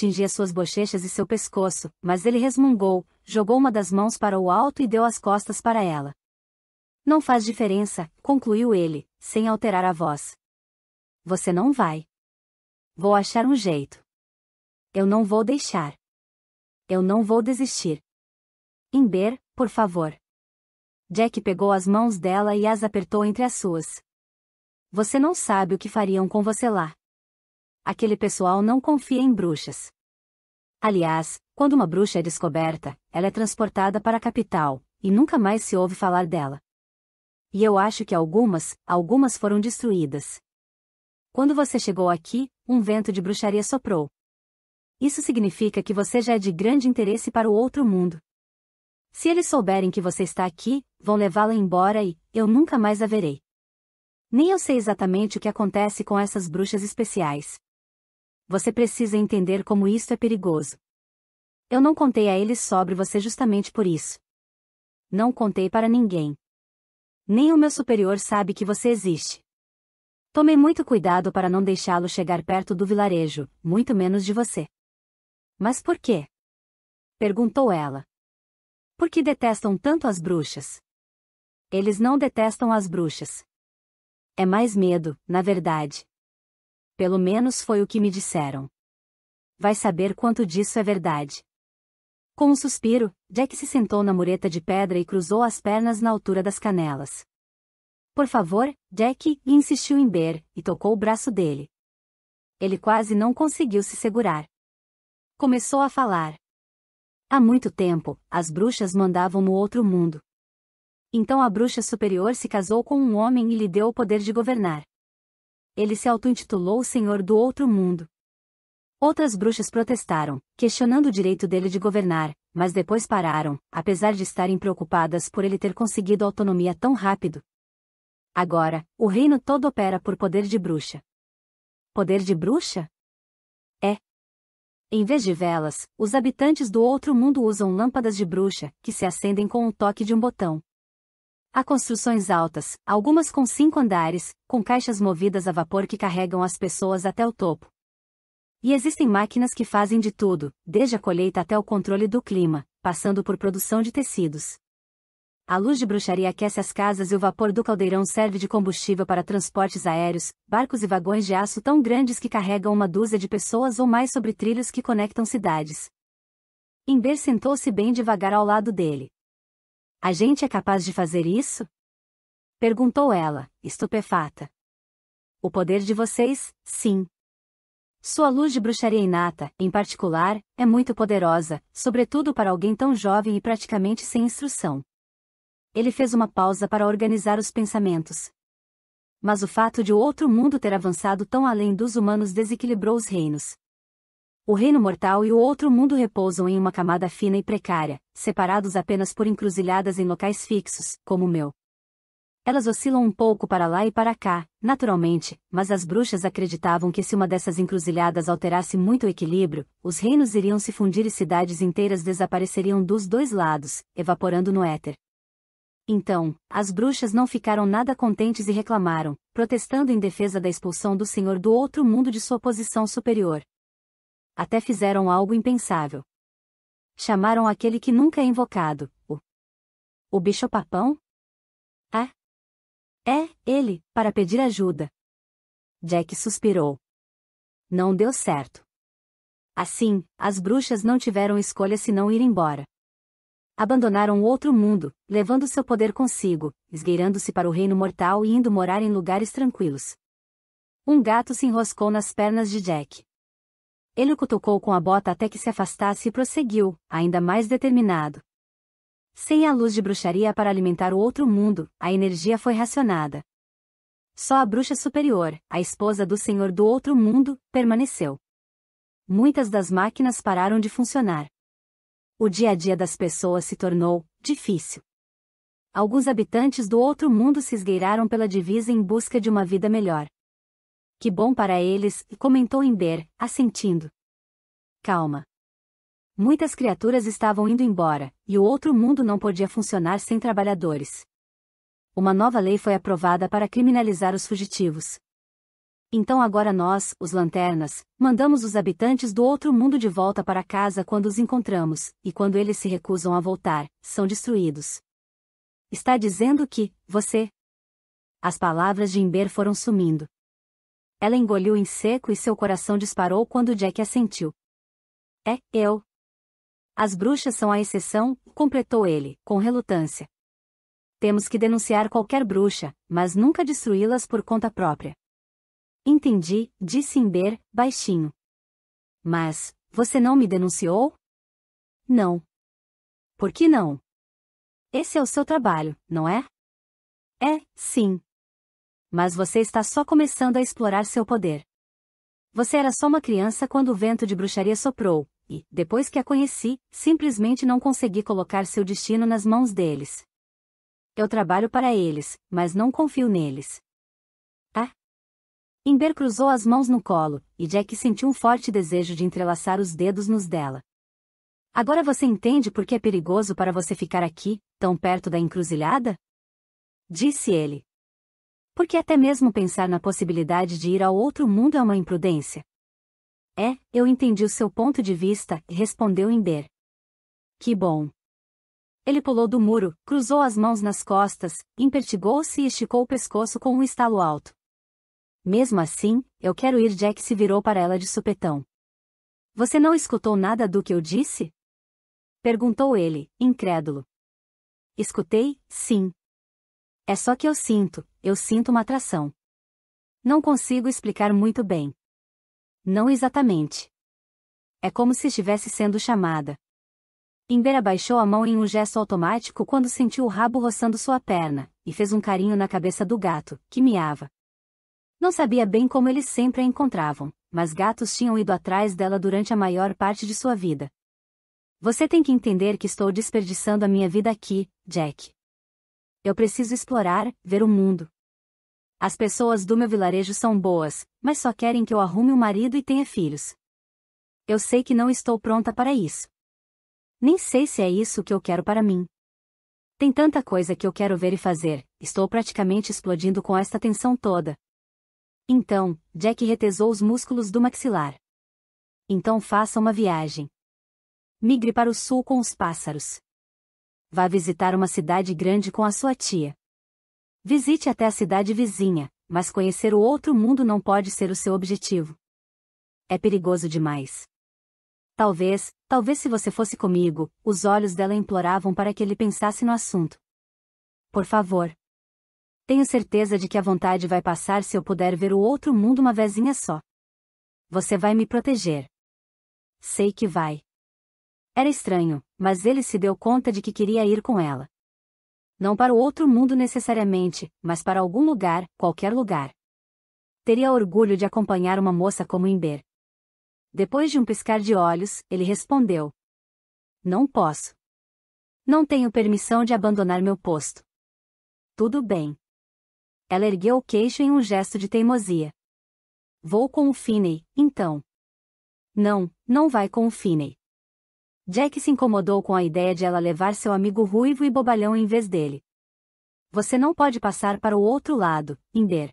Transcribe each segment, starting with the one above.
tingia suas bochechas e seu pescoço, mas ele resmungou, jogou uma das mãos para o alto e deu as costas para ela. Não faz diferença, concluiu ele, sem alterar a voz. Você não vai. Vou achar um jeito. Eu não vou deixar. Eu não vou desistir. Imber, por favor. Jack pegou as mãos dela e as apertou entre as suas. Você não sabe o que fariam com você lá. Aquele pessoal não confia em bruxas. Aliás, quando uma bruxa é descoberta, ela é transportada para a capital, e nunca mais se ouve falar dela. E eu acho que algumas, algumas foram destruídas. Quando você chegou aqui, um vento de bruxaria soprou. Isso significa que você já é de grande interesse para o outro mundo. Se eles souberem que você está aqui, vão levá-la embora e eu nunca mais a verei. Nem eu sei exatamente o que acontece com essas bruxas especiais. Você precisa entender como isso é perigoso. Eu não contei a eles sobre você justamente por isso. Não contei para ninguém. Nem o meu superior sabe que você existe. Tomei muito cuidado para não deixá-lo chegar perto do vilarejo, muito menos de você. Mas por quê? Perguntou ela. Por que detestam tanto as bruxas? Eles não detestam as bruxas. É mais medo, na verdade. Pelo menos foi o que me disseram. Vai saber quanto disso é verdade. Com um suspiro, Jack se sentou na mureta de pedra e cruzou as pernas na altura das canelas. Por favor, Jack, insistiu em Ber, e tocou o braço dele. Ele quase não conseguiu se segurar. Começou a falar. Há muito tempo, as bruxas mandavam no outro mundo. Então a bruxa superior se casou com um homem e lhe deu o poder de governar. Ele se auto-intitulou o Senhor do Outro Mundo. Outras bruxas protestaram, questionando o direito dele de governar, mas depois pararam, apesar de estarem preocupadas por ele ter conseguido autonomia tão rápido. Agora, o reino todo opera por poder de bruxa. Poder de bruxa? É, em vez de velas, os habitantes do outro mundo usam lâmpadas de bruxa, que se acendem com o toque de um botão. Há construções altas, algumas com cinco andares, com caixas movidas a vapor que carregam as pessoas até o topo. E existem máquinas que fazem de tudo, desde a colheita até o controle do clima, passando por produção de tecidos. A luz de bruxaria aquece as casas e o vapor do caldeirão serve de combustível para transportes aéreos, barcos e vagões de aço tão grandes que carregam uma dúzia de pessoas ou mais sobre trilhos que conectam cidades. Imber sentou-se bem devagar ao lado dele. A gente é capaz de fazer isso? Perguntou ela, estupefata. O poder de vocês, sim. Sua luz de bruxaria inata, em particular, é muito poderosa, sobretudo para alguém tão jovem e praticamente sem instrução. Ele fez uma pausa para organizar os pensamentos. Mas o fato de o outro mundo ter avançado tão além dos humanos desequilibrou os reinos. O reino mortal e o outro mundo repousam em uma camada fina e precária, separados apenas por encruzilhadas em locais fixos, como o meu. Elas oscilam um pouco para lá e para cá, naturalmente, mas as bruxas acreditavam que se uma dessas encruzilhadas alterasse muito o equilíbrio, os reinos iriam se fundir e cidades inteiras desapareceriam dos dois lados, evaporando no éter. Então, as bruxas não ficaram nada contentes e reclamaram, protestando em defesa da expulsão do senhor do outro mundo de sua posição superior. Até fizeram algo impensável. Chamaram aquele que nunca é invocado, o. O bicho-papão? É? É, ele, para pedir ajuda. Jack suspirou. Não deu certo. Assim, as bruxas não tiveram escolha senão ir embora abandonaram o outro mundo, levando seu poder consigo, esgueirando-se para o reino mortal e indo morar em lugares tranquilos. Um gato se enroscou nas pernas de Jack. Ele o cutucou com a bota até que se afastasse e prosseguiu, ainda mais determinado. Sem a luz de bruxaria para alimentar o outro mundo, a energia foi racionada. Só a bruxa superior, a esposa do senhor do outro mundo, permaneceu. Muitas das máquinas pararam de funcionar o dia a dia das pessoas se tornou difícil. Alguns habitantes do outro mundo se esgueiraram pela divisa em busca de uma vida melhor. Que bom para eles, comentou Ember, assentindo. Calma. Muitas criaturas estavam indo embora, e o outro mundo não podia funcionar sem trabalhadores. Uma nova lei foi aprovada para criminalizar os fugitivos. Então agora nós, os lanternas, mandamos os habitantes do outro mundo de volta para casa quando os encontramos, e quando eles se recusam a voltar, são destruídos. Está dizendo que, você. As palavras de Imber foram sumindo. Ela engoliu em seco e seu coração disparou quando Jack assentiu. É, eu. As bruxas são a exceção, completou ele, com relutância. Temos que denunciar qualquer bruxa, mas nunca destruí-las por conta própria. Entendi, disse Imber, baixinho. Mas, você não me denunciou? Não. Por que não? Esse é o seu trabalho, não é? É, sim. Mas você está só começando a explorar seu poder. Você era só uma criança quando o vento de bruxaria soprou, e, depois que a conheci, simplesmente não consegui colocar seu destino nas mãos deles. Eu trabalho para eles, mas não confio neles. Ah? Imber cruzou as mãos no colo, e Jack sentiu um forte desejo de entrelaçar os dedos nos dela. Agora você entende por que é perigoso para você ficar aqui, tão perto da encruzilhada? Disse ele. Porque até mesmo pensar na possibilidade de ir ao outro mundo é uma imprudência. É, eu entendi o seu ponto de vista, respondeu Imber. Que bom. Ele pulou do muro, cruzou as mãos nas costas, impertigou-se e esticou o pescoço com um estalo alto. Mesmo assim, eu quero ir. Jack se virou para ela de supetão. Você não escutou nada do que eu disse? Perguntou ele, incrédulo. Escutei, sim. É só que eu sinto, eu sinto uma atração. Não consigo explicar muito bem. Não exatamente. É como se estivesse sendo chamada. Imber abaixou a mão em um gesto automático quando sentiu o rabo roçando sua perna, e fez um carinho na cabeça do gato, que miava. Não sabia bem como eles sempre a encontravam, mas gatos tinham ido atrás dela durante a maior parte de sua vida. Você tem que entender que estou desperdiçando a minha vida aqui, Jack. Eu preciso explorar, ver o mundo. As pessoas do meu vilarejo são boas, mas só querem que eu arrume um marido e tenha filhos. Eu sei que não estou pronta para isso. Nem sei se é isso que eu quero para mim. Tem tanta coisa que eu quero ver e fazer, estou praticamente explodindo com esta tensão toda. Então, Jack retesou os músculos do maxilar. Então faça uma viagem. Migre para o sul com os pássaros. Vá visitar uma cidade grande com a sua tia. Visite até a cidade vizinha, mas conhecer o outro mundo não pode ser o seu objetivo. É perigoso demais. Talvez, talvez se você fosse comigo, os olhos dela imploravam para que ele pensasse no assunto. Por favor. Tenho certeza de que a vontade vai passar se eu puder ver o outro mundo uma vezinha só. Você vai me proteger. Sei que vai. Era estranho, mas ele se deu conta de que queria ir com ela. Não para o outro mundo necessariamente, mas para algum lugar, qualquer lugar. Teria orgulho de acompanhar uma moça como Imber. Depois de um piscar de olhos, ele respondeu: Não posso. Não tenho permissão de abandonar meu posto. Tudo bem. Ela ergueu o queixo em um gesto de teimosia. Vou com o Finney, então. Não, não vai com o Finney. Jack se incomodou com a ideia de ela levar seu amigo ruivo e bobalhão em vez dele. Você não pode passar para o outro lado, Imber.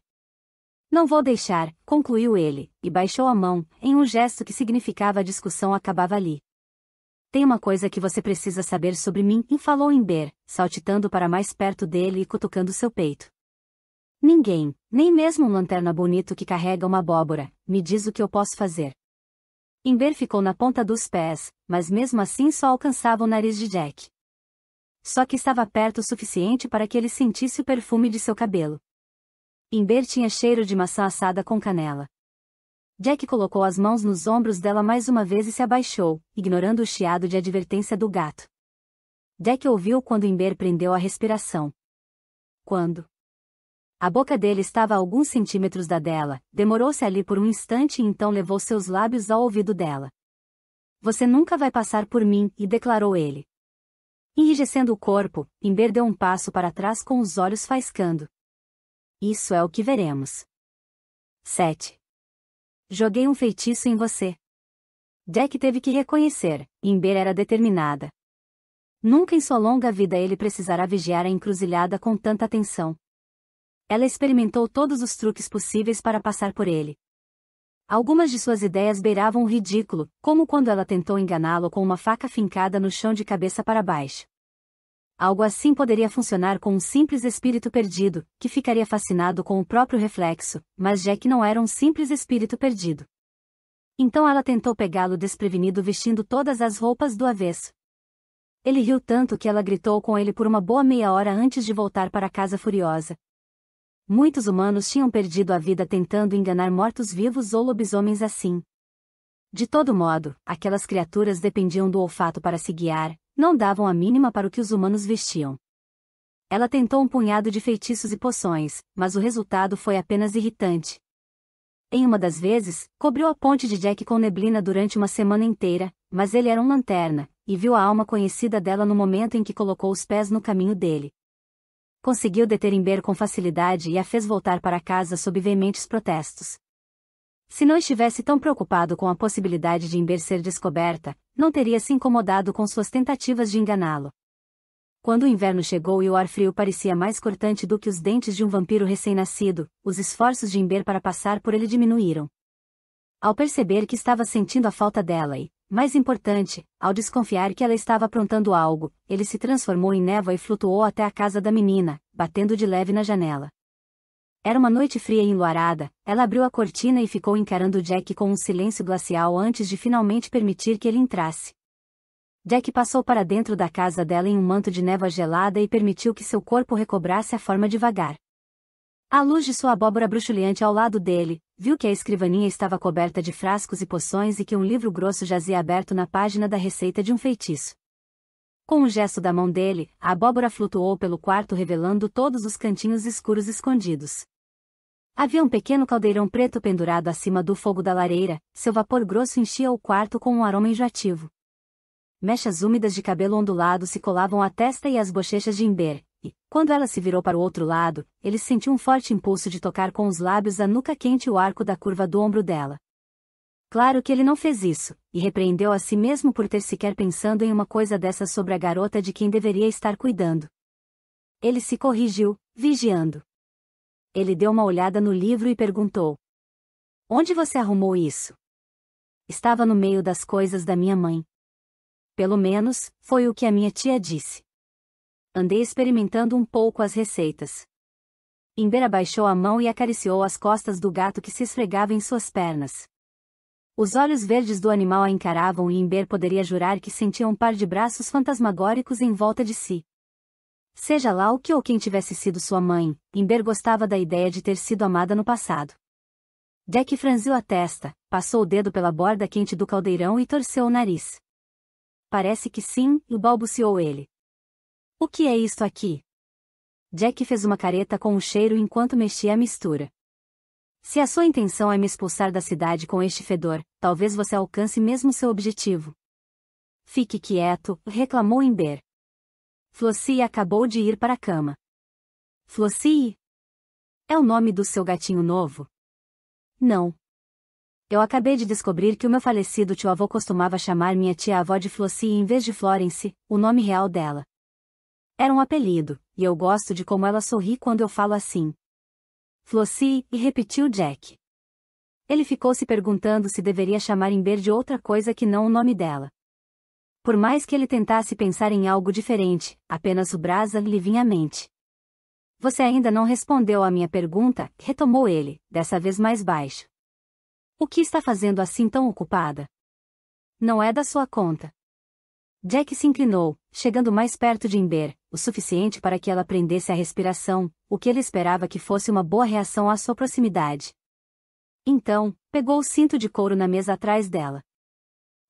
Não vou deixar, concluiu ele, e baixou a mão, em um gesto que significava a discussão acabava ali. Tem uma coisa que você precisa saber sobre mim, e falou Imber, saltitando para mais perto dele e cutucando seu peito. Ninguém, nem mesmo um lanterna bonito que carrega uma abóbora, me diz o que eu posso fazer. Imber ficou na ponta dos pés, mas mesmo assim só alcançava o nariz de Jack. Só que estava perto o suficiente para que ele sentisse o perfume de seu cabelo. Imber tinha cheiro de maçã assada com canela. Jack colocou as mãos nos ombros dela mais uma vez e se abaixou, ignorando o chiado de advertência do gato. Jack ouviu quando Imber prendeu a respiração. Quando? A boca dele estava a alguns centímetros da dela, demorou-se ali por um instante e então levou seus lábios ao ouvido dela. Você nunca vai passar por mim, e declarou ele. Enrijecendo o corpo, Imber deu um passo para trás com os olhos faiscando. Isso é o que veremos. 7. Joguei um feitiço em você. Jack teve que reconhecer, Imber era determinada. Nunca em sua longa vida ele precisará vigiar a encruzilhada com tanta atenção. Ela experimentou todos os truques possíveis para passar por ele. Algumas de suas ideias beiravam o ridículo, como quando ela tentou enganá-lo com uma faca fincada no chão de cabeça para baixo. Algo assim poderia funcionar com um simples espírito perdido, que ficaria fascinado com o próprio reflexo, mas Jack não era um simples espírito perdido. Então ela tentou pegá-lo desprevenido vestindo todas as roupas do avesso. Ele riu tanto que ela gritou com ele por uma boa meia hora antes de voltar para casa furiosa, Muitos humanos tinham perdido a vida tentando enganar mortos-vivos ou lobisomens assim. De todo modo, aquelas criaturas dependiam do olfato para se guiar, não davam a mínima para o que os humanos vestiam. Ela tentou um punhado de feitiços e poções, mas o resultado foi apenas irritante. Em uma das vezes, cobriu a ponte de Jack com neblina durante uma semana inteira, mas ele era um lanterna, e viu a alma conhecida dela no momento em que colocou os pés no caminho dele conseguiu deter Imber com facilidade e a fez voltar para casa sob veementes protestos. Se não estivesse tão preocupado com a possibilidade de Imber ser descoberta, não teria se incomodado com suas tentativas de enganá-lo. Quando o inverno chegou e o ar frio parecia mais cortante do que os dentes de um vampiro recém-nascido, os esforços de Imber para passar por ele diminuíram. Ao perceber que estava sentindo a falta dela e, mais importante, ao desconfiar que ela estava aprontando algo, ele se transformou em névoa e flutuou até a casa da menina, batendo de leve na janela. Era uma noite fria e enluarada, ela abriu a cortina e ficou encarando Jack com um silêncio glacial antes de finalmente permitir que ele entrasse. Jack passou para dentro da casa dela em um manto de névoa gelada e permitiu que seu corpo recobrasse a forma devagar. À luz de sua abóbora bruxuleante ao lado dele, viu que a escrivaninha estava coberta de frascos e poções e que um livro grosso jazia aberto na página da receita de um feitiço. Com um gesto da mão dele, a abóbora flutuou pelo quarto revelando todos os cantinhos escuros escondidos. Havia um pequeno caldeirão preto pendurado acima do fogo da lareira, seu vapor grosso enchia o quarto com um aroma enjoativo. Mechas úmidas de cabelo ondulado se colavam à testa e às bochechas de Imber, e, quando ela se virou para o outro lado, ele sentiu um forte impulso de tocar com os lábios a nuca quente e o arco da curva do ombro dela. Claro que ele não fez isso, e repreendeu a si mesmo por ter sequer pensando em uma coisa dessa sobre a garota de quem deveria estar cuidando. Ele se corrigiu, vigiando. Ele deu uma olhada no livro e perguntou: Onde você arrumou isso? Estava no meio das coisas da minha mãe. Pelo menos, foi o que a minha tia disse andei experimentando um pouco as receitas. Imber abaixou a mão e acariciou as costas do gato que se esfregava em suas pernas. Os olhos verdes do animal a encaravam e Imber poderia jurar que sentia um par de braços fantasmagóricos em volta de si. Seja lá o que ou quem tivesse sido sua mãe, Imber gostava da ideia de ter sido amada no passado. Jack franziu a testa, passou o dedo pela borda quente do caldeirão e torceu o nariz. Parece que sim, balbuciou ele. O que é isto aqui? Jack fez uma careta com o cheiro enquanto mexia a mistura. Se a sua intenção é me expulsar da cidade com este fedor, talvez você alcance mesmo seu objetivo. Fique quieto, reclamou Imber. Flossie acabou de ir para a cama. Flossie? É o nome do seu gatinho novo? Não. Eu acabei de descobrir que o meu falecido tio-avô costumava chamar minha tia-avó de Flossie em vez de Florence, o nome real dela. Era um apelido, e eu gosto de como ela sorri quando eu falo assim. Flossie, e repetiu Jack. Ele ficou se perguntando se deveria chamar Ember de outra coisa que não o nome dela. Por mais que ele tentasse pensar em algo diferente, apenas o brasa lhe vinha à mente. Você ainda não respondeu à minha pergunta, retomou ele, dessa vez mais baixo. O que está fazendo assim tão ocupada? Não é da sua conta. Jack se inclinou, chegando mais perto de Ember, o suficiente para que ela prendesse a respiração, o que ele esperava que fosse uma boa reação à sua proximidade. Então, pegou o cinto de couro na mesa atrás dela.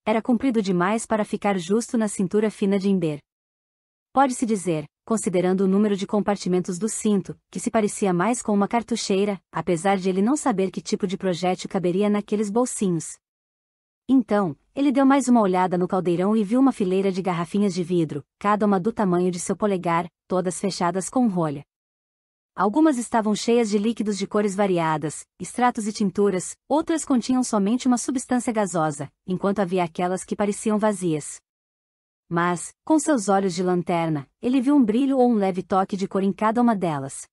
Era comprido demais para ficar justo na cintura fina de Ember. Pode-se dizer, considerando o número de compartimentos do cinto, que se parecia mais com uma cartucheira, apesar de ele não saber que tipo de projétil caberia naqueles bolsinhos. Então, ele deu mais uma olhada no caldeirão e viu uma fileira de garrafinhas de vidro, cada uma do tamanho de seu polegar, todas fechadas com rolha. Algumas estavam cheias de líquidos de cores variadas, extratos e tinturas, outras continham somente uma substância gasosa, enquanto havia aquelas que pareciam vazias. Mas, com seus olhos de lanterna, ele viu um brilho ou um leve toque de cor em cada uma delas.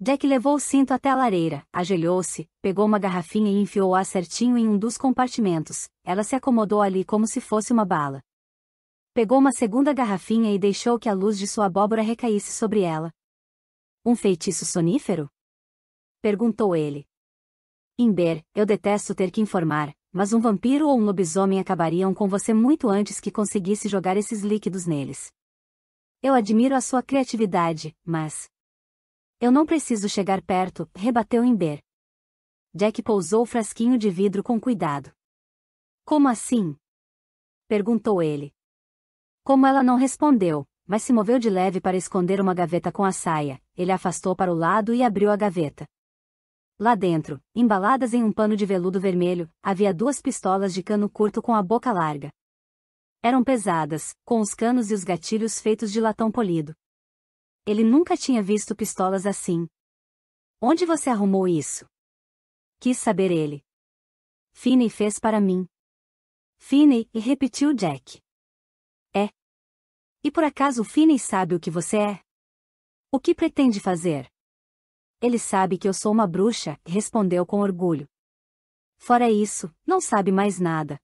Jack levou o cinto até a lareira, ajoelhou-se, pegou uma garrafinha e enfiou-a certinho em um dos compartimentos. Ela se acomodou ali como se fosse uma bala. Pegou uma segunda garrafinha e deixou que a luz de sua abóbora recaísse sobre ela. Um feitiço sonífero? Perguntou ele. Imber, eu detesto ter que informar, mas um vampiro ou um lobisomem acabariam com você muito antes que conseguisse jogar esses líquidos neles. Eu admiro a sua criatividade, mas. Eu não preciso chegar perto, rebateu Imber. Jack pousou o frasquinho de vidro com cuidado. Como assim? Perguntou ele. Como ela não respondeu, mas se moveu de leve para esconder uma gaveta com a saia, ele afastou para o lado e abriu a gaveta. Lá dentro, embaladas em um pano de veludo vermelho, havia duas pistolas de cano curto com a boca larga. Eram pesadas, com os canos e os gatilhos feitos de latão polido. Ele nunca tinha visto pistolas assim. Onde você arrumou isso? Quis saber ele. Finney fez para mim. Finney, e repetiu Jack. É. E por acaso Finney sabe o que você é? O que pretende fazer? Ele sabe que eu sou uma bruxa, respondeu com orgulho. Fora isso, não sabe mais nada.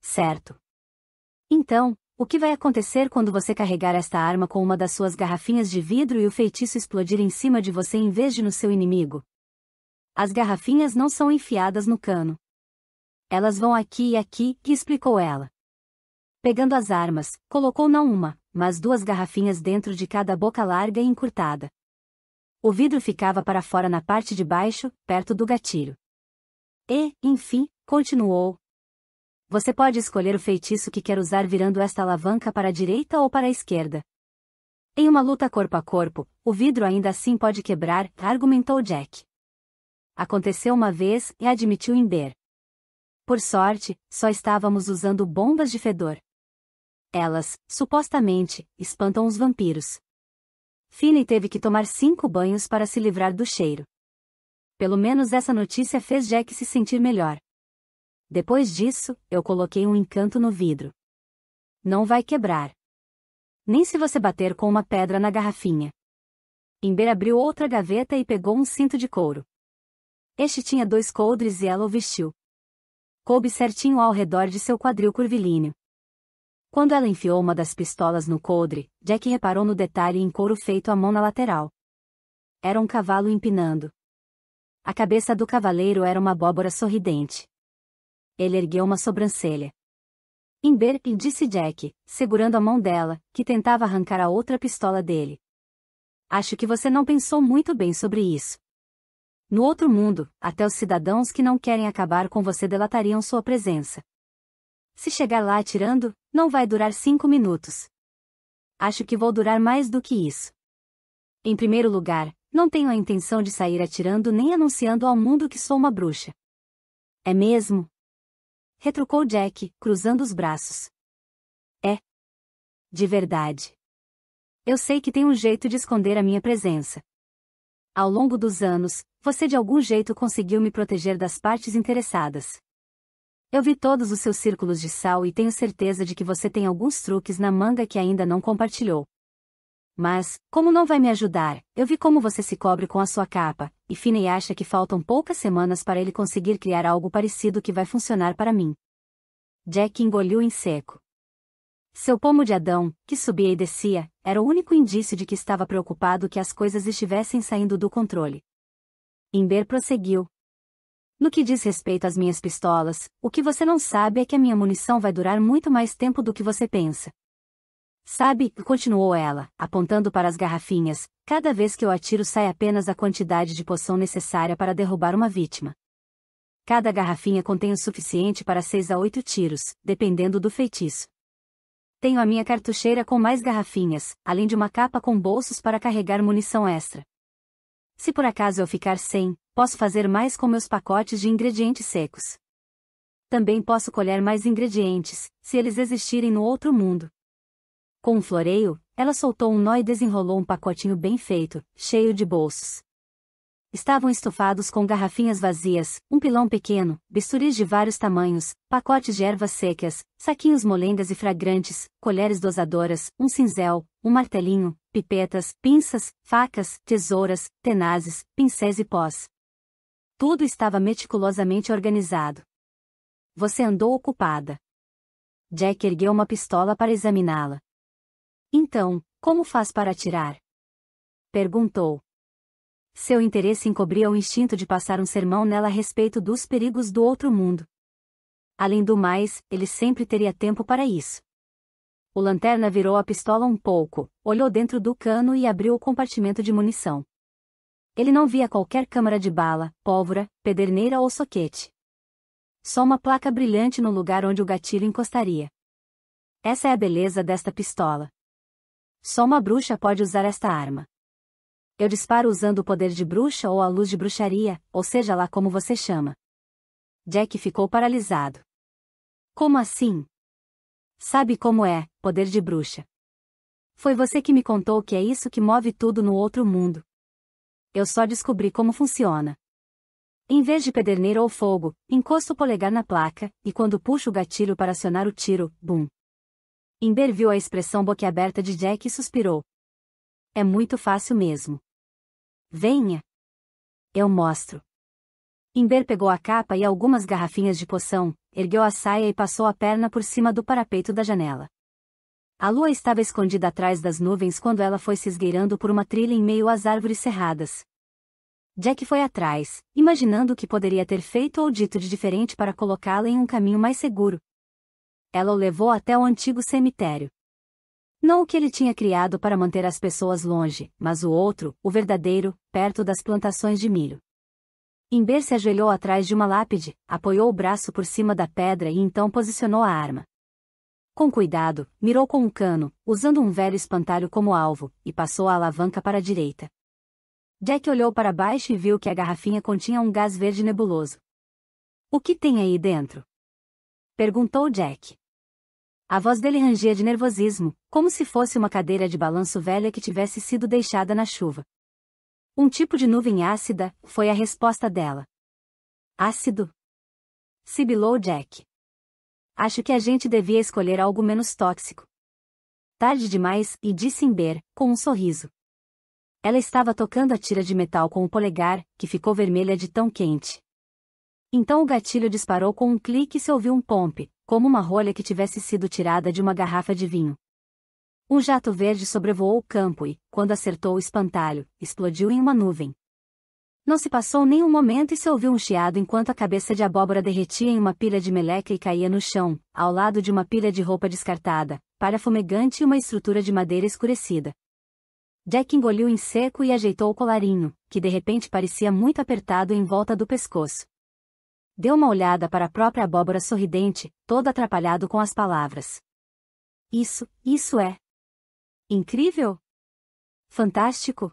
Certo. Então, o que vai acontecer quando você carregar esta arma com uma das suas garrafinhas de vidro e o feitiço explodir em cima de você em vez de no seu inimigo? As garrafinhas não são enfiadas no cano. Elas vão aqui e aqui, explicou ela. Pegando as armas, colocou não uma, mas duas garrafinhas dentro de cada boca larga e encurtada. O vidro ficava para fora na parte de baixo, perto do gatilho. E, enfim, continuou, você pode escolher o feitiço que quer usar virando esta alavanca para a direita ou para a esquerda. Em uma luta corpo a corpo, o vidro ainda assim pode quebrar, argumentou Jack. Aconteceu uma vez e admitiu Imber. Por sorte, só estávamos usando bombas de fedor. Elas, supostamente, espantam os vampiros. Finney teve que tomar cinco banhos para se livrar do cheiro. Pelo menos essa notícia fez Jack se sentir melhor. Depois disso, eu coloquei um encanto no vidro. Não vai quebrar. Nem se você bater com uma pedra na garrafinha. Imber abriu outra gaveta e pegou um cinto de couro. Este tinha dois coldres e ela o vestiu. Coube certinho ao redor de seu quadril curvilíneo. Quando ela enfiou uma das pistolas no coldre, Jack reparou no detalhe em couro feito à mão na lateral. Era um cavalo empinando. A cabeça do cavaleiro era uma abóbora sorridente. Ele ergueu uma sobrancelha. Imber, disse Jack, segurando a mão dela, que tentava arrancar a outra pistola dele. Acho que você não pensou muito bem sobre isso. No outro mundo, até os cidadãos que não querem acabar com você delatariam sua presença. Se chegar lá atirando, não vai durar cinco minutos. Acho que vou durar mais do que isso. Em primeiro lugar, não tenho a intenção de sair atirando nem anunciando ao mundo que sou uma bruxa. É mesmo? Retrucou Jack, cruzando os braços. É. De verdade. Eu sei que tem um jeito de esconder a minha presença. Ao longo dos anos, você de algum jeito conseguiu me proteger das partes interessadas. Eu vi todos os seus círculos de sal e tenho certeza de que você tem alguns truques na manga que ainda não compartilhou. Mas, como não vai me ajudar, eu vi como você se cobre com a sua capa, e Finney acha que faltam poucas semanas para ele conseguir criar algo parecido que vai funcionar para mim. Jack engoliu em seco. Seu pomo de Adão, que subia e descia, era o único indício de que estava preocupado que as coisas estivessem saindo do controle. Imber prosseguiu. No que diz respeito às minhas pistolas, o que você não sabe é que a minha munição vai durar muito mais tempo do que você pensa. Sabe, continuou ela, apontando para as garrafinhas, cada vez que eu atiro sai apenas a quantidade de poção necessária para derrubar uma vítima. Cada garrafinha contém o suficiente para seis a oito tiros, dependendo do feitiço. Tenho a minha cartucheira com mais garrafinhas, além de uma capa com bolsos para carregar munição extra. Se por acaso eu ficar sem, posso fazer mais com meus pacotes de ingredientes secos. Também posso colher mais ingredientes, se eles existirem no outro mundo. Com um floreio, ela soltou um nó e desenrolou um pacotinho bem feito, cheio de bolsos. Estavam estofados com garrafinhas vazias, um pilão pequeno, bisturis de vários tamanhos, pacotes de ervas secas, saquinhos molengas e fragrantes, colheres dosadoras, um cinzel, um martelinho, pipetas, pinças, facas, tesouras, tenazes, pincéis e pós. Tudo estava meticulosamente organizado. Você andou ocupada. Jack ergueu uma pistola para examiná-la. Então, como faz para atirar? Perguntou. Seu interesse encobria o instinto de passar um sermão nela a respeito dos perigos do outro mundo. Além do mais, ele sempre teria tempo para isso. O lanterna virou a pistola um pouco, olhou dentro do cano e abriu o compartimento de munição. Ele não via qualquer câmara de bala, pólvora, pederneira ou soquete. Só uma placa brilhante no lugar onde o gatilho encostaria. Essa é a beleza desta pistola. Só uma bruxa pode usar esta arma. Eu disparo usando o poder de bruxa ou a luz de bruxaria, ou seja lá como você chama. Jack ficou paralisado. Como assim? Sabe como é, poder de bruxa. Foi você que me contou que é isso que move tudo no outro mundo. Eu só descobri como funciona. Em vez de pederneira ou fogo, encosto o polegar na placa, e quando puxo o gatilho para acionar o tiro, bum. Imber viu a expressão boquiaberta de Jack e suspirou. É muito fácil mesmo. Venha. Eu mostro. Imber pegou a capa e algumas garrafinhas de poção, ergueu a saia e passou a perna por cima do parapeito da janela. A lua estava escondida atrás das nuvens quando ela foi se esgueirando por uma trilha em meio às árvores cerradas. Jack foi atrás, imaginando o que poderia ter feito ou dito de diferente para colocá-la em um caminho mais seguro. Ela o levou até o antigo cemitério. Não o que ele tinha criado para manter as pessoas longe, mas o outro, o verdadeiro, perto das plantações de milho. Imber se ajoelhou atrás de uma lápide, apoiou o braço por cima da pedra e então posicionou a arma. Com cuidado, mirou com um cano, usando um velho espantalho como alvo, e passou a alavanca para a direita. Jack olhou para baixo e viu que a garrafinha continha um gás verde nebuloso. O que tem aí dentro? Perguntou Jack. A voz dele rangia de nervosismo, como se fosse uma cadeira de balanço velha que tivesse sido deixada na chuva. Um tipo de nuvem ácida, foi a resposta dela. Ácido? Sibilou Jack. Acho que a gente devia escolher algo menos tóxico. Tarde demais, e disse Imber, com um sorriso. Ela estava tocando a tira de metal com o polegar, que ficou vermelha de tão quente. Então o gatilho disparou com um clique e se ouviu um pompe, como uma rolha que tivesse sido tirada de uma garrafa de vinho. Um jato verde sobrevoou o campo e, quando acertou o espantalho, explodiu em uma nuvem. Não se passou nem um momento e se ouviu um chiado enquanto a cabeça de abóbora derretia em uma pilha de meleca e caía no chão, ao lado de uma pilha de roupa descartada, palha fumegante e uma estrutura de madeira escurecida. Jack engoliu em seco e ajeitou o colarinho, que de repente parecia muito apertado em volta do pescoço. Deu uma olhada para a própria abóbora sorridente, todo atrapalhado com as palavras. Isso, isso é. Incrível? Fantástico?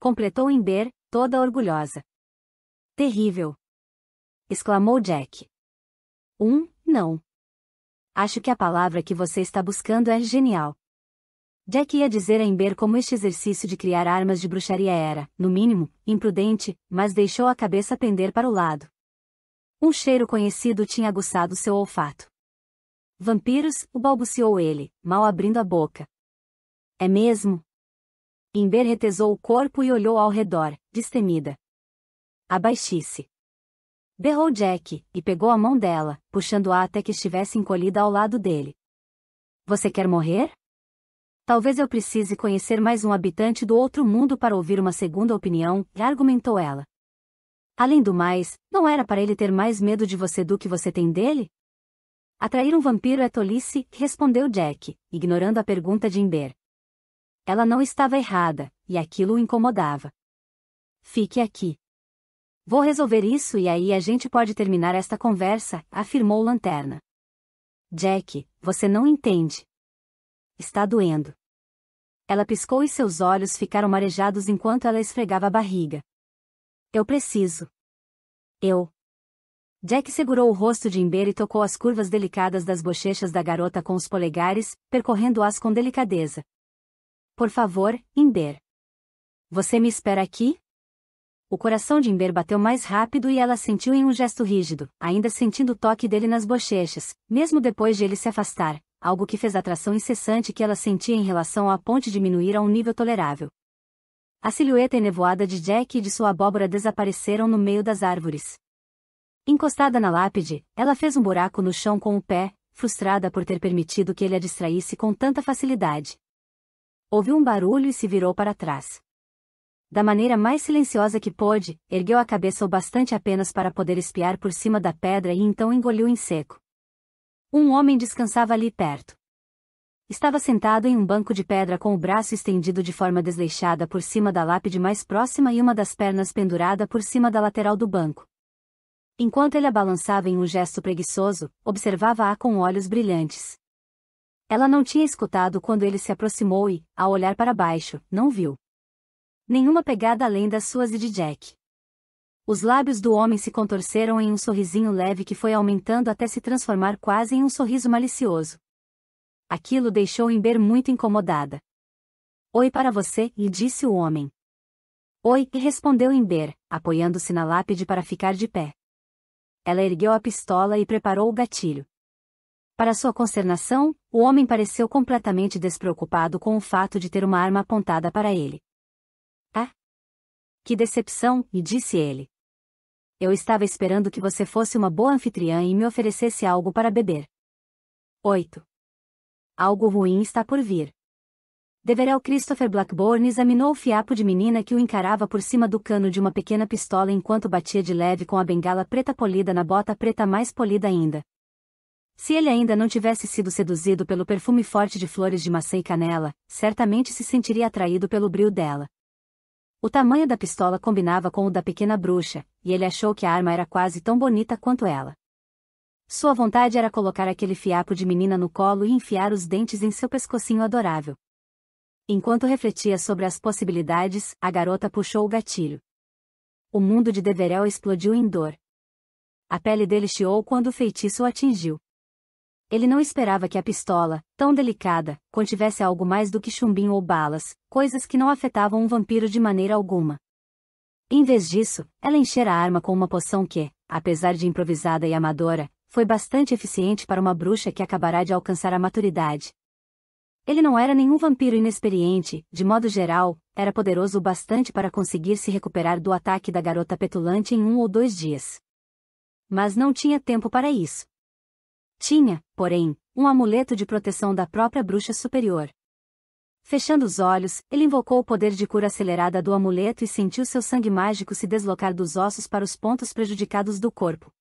Completou Ember, toda orgulhosa. Terrível! exclamou Jack. Um, não. Acho que a palavra que você está buscando é genial. Jack ia dizer a Ember como este exercício de criar armas de bruxaria era, no mínimo, imprudente, mas deixou a cabeça pender para o lado. Um cheiro conhecido tinha aguçado seu olfato. Vampiros, o balbuciou ele, mal abrindo a boca. É mesmo? Imber retesou o corpo e olhou ao redor, destemida. Abaixe-se. Berrou Jack, e pegou a mão dela, puxando-a até que estivesse encolhida ao lado dele. Você quer morrer? Talvez eu precise conhecer mais um habitante do outro mundo para ouvir uma segunda opinião, argumentou ela. Além do mais, não era para ele ter mais medo de você do que você tem dele? Atrair um vampiro é tolice, respondeu Jack, ignorando a pergunta de Imber. Ela não estava errada, e aquilo o incomodava. Fique aqui. Vou resolver isso e aí a gente pode terminar esta conversa, afirmou Lanterna. Jack, você não entende. Está doendo. Ela piscou e seus olhos ficaram marejados enquanto ela esfregava a barriga. Eu preciso. Eu. Jack segurou o rosto de Imber e tocou as curvas delicadas das bochechas da garota com os polegares, percorrendo-as com delicadeza. Por favor, Imber. Você me espera aqui? O coração de Imber bateu mais rápido e ela sentiu em um gesto rígido, ainda sentindo o toque dele nas bochechas, mesmo depois de ele se afastar, algo que fez a atração incessante que ela sentia em relação à ponte diminuir a um nível tolerável. A silhueta enevoada de Jack e de sua abóbora desapareceram no meio das árvores. Encostada na lápide, ela fez um buraco no chão com o pé, frustrada por ter permitido que ele a distraísse com tanta facilidade. Ouviu um barulho e se virou para trás. Da maneira mais silenciosa que pôde, ergueu a cabeça o bastante apenas para poder espiar por cima da pedra e então engoliu em seco. Um homem descansava ali perto. Estava sentado em um banco de pedra com o braço estendido de forma desleixada por cima da lápide mais próxima e uma das pernas pendurada por cima da lateral do banco. Enquanto ele a balançava em um gesto preguiçoso, observava-a com olhos brilhantes. Ela não tinha escutado quando ele se aproximou e, ao olhar para baixo, não viu. Nenhuma pegada além das suas e de Jack. Os lábios do homem se contorceram em um sorrisinho leve que foi aumentando até se transformar quase em um sorriso malicioso. Aquilo deixou Ember muito incomodada. Oi para você, lhe disse o homem. Oi, respondeu Ember, apoiando-se na lápide para ficar de pé. Ela ergueu a pistola e preparou o gatilho. Para sua consternação, o homem pareceu completamente despreocupado com o fato de ter uma arma apontada para ele. Ah! Que decepção, me disse ele. Eu estava esperando que você fosse uma boa anfitriã e me oferecesse algo para beber. 8. Algo ruim está por vir. Deverel Christopher Blackburn examinou o fiapo de menina que o encarava por cima do cano de uma pequena pistola enquanto batia de leve com a bengala preta polida na bota preta mais polida ainda. Se ele ainda não tivesse sido seduzido pelo perfume forte de flores de maçã e canela, certamente se sentiria atraído pelo brilho dela. O tamanho da pistola combinava com o da pequena bruxa, e ele achou que a arma era quase tão bonita quanto ela. Sua vontade era colocar aquele fiapo de menina no colo e enfiar os dentes em seu pescocinho adorável. Enquanto refletia sobre as possibilidades, a garota puxou o gatilho. O mundo de Deverel explodiu em dor. A pele dele chiou quando o feitiço o atingiu. Ele não esperava que a pistola, tão delicada, contivesse algo mais do que chumbinho ou balas, coisas que não afetavam um vampiro de maneira alguma. Em vez disso, ela enchera a arma com uma poção que, apesar de improvisada e amadora, foi bastante eficiente para uma bruxa que acabará de alcançar a maturidade, ele não era nenhum vampiro inexperiente, de modo geral, era poderoso o bastante para conseguir se recuperar do ataque da garota petulante em um ou dois dias. Mas não tinha tempo para isso. Tinha, porém, um amuleto de proteção da própria bruxa superior. Fechando os olhos, ele invocou o poder de cura acelerada do amuleto e sentiu seu sangue mágico se deslocar dos ossos para os pontos prejudicados do corpo.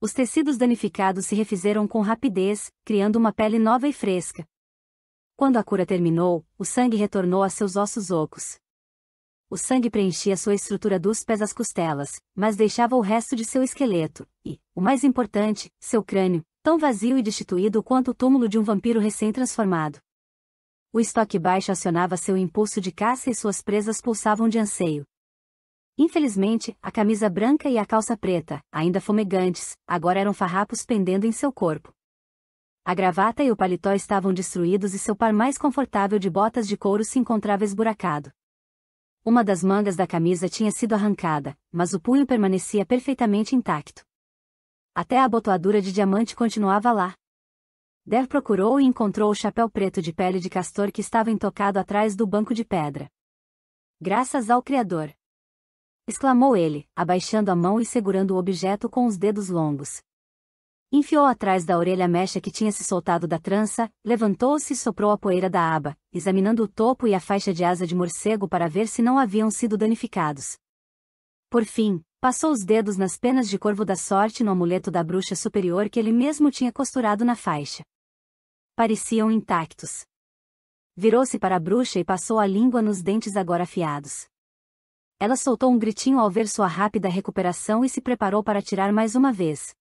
Os tecidos danificados se refizeram com rapidez, criando uma pele nova e fresca, quando a cura terminou, o sangue retornou a seus ossos ocos. O sangue preenchia sua estrutura dos pés às costelas, mas deixava o resto de seu esqueleto, e, o mais importante, seu crânio, tão vazio e destituído quanto o túmulo de um vampiro recém-transformado. O estoque baixo acionava seu impulso de caça e suas presas pulsavam de anseio. Infelizmente, a camisa branca e a calça preta, ainda fumegantes, agora eram farrapos pendendo em seu corpo. A gravata e o paletó estavam destruídos e seu par mais confortável de botas de couro se encontrava esburacado. Uma das mangas da camisa tinha sido arrancada, mas o punho permanecia perfeitamente intacto. Até a abotoadura de diamante continuava lá. Dev procurou e encontrou o chapéu preto de pele de castor que estava intocado atrás do banco de pedra. Graças ao Criador! Exclamou ele, abaixando a mão e segurando o objeto com os dedos longos. Enfiou atrás da orelha a mecha que tinha se soltado da trança, levantou-se e soprou a poeira da aba, examinando o topo e a faixa de asa de morcego para ver se não haviam sido danificados. Por fim, passou os dedos nas penas de corvo da sorte no amuleto da bruxa superior que ele mesmo tinha costurado na faixa. Pareciam intactos. Virou-se para a bruxa e passou a língua nos dentes agora afiados. Ela soltou um gritinho ao ver sua rápida recuperação e se preparou para tirar mais uma vez,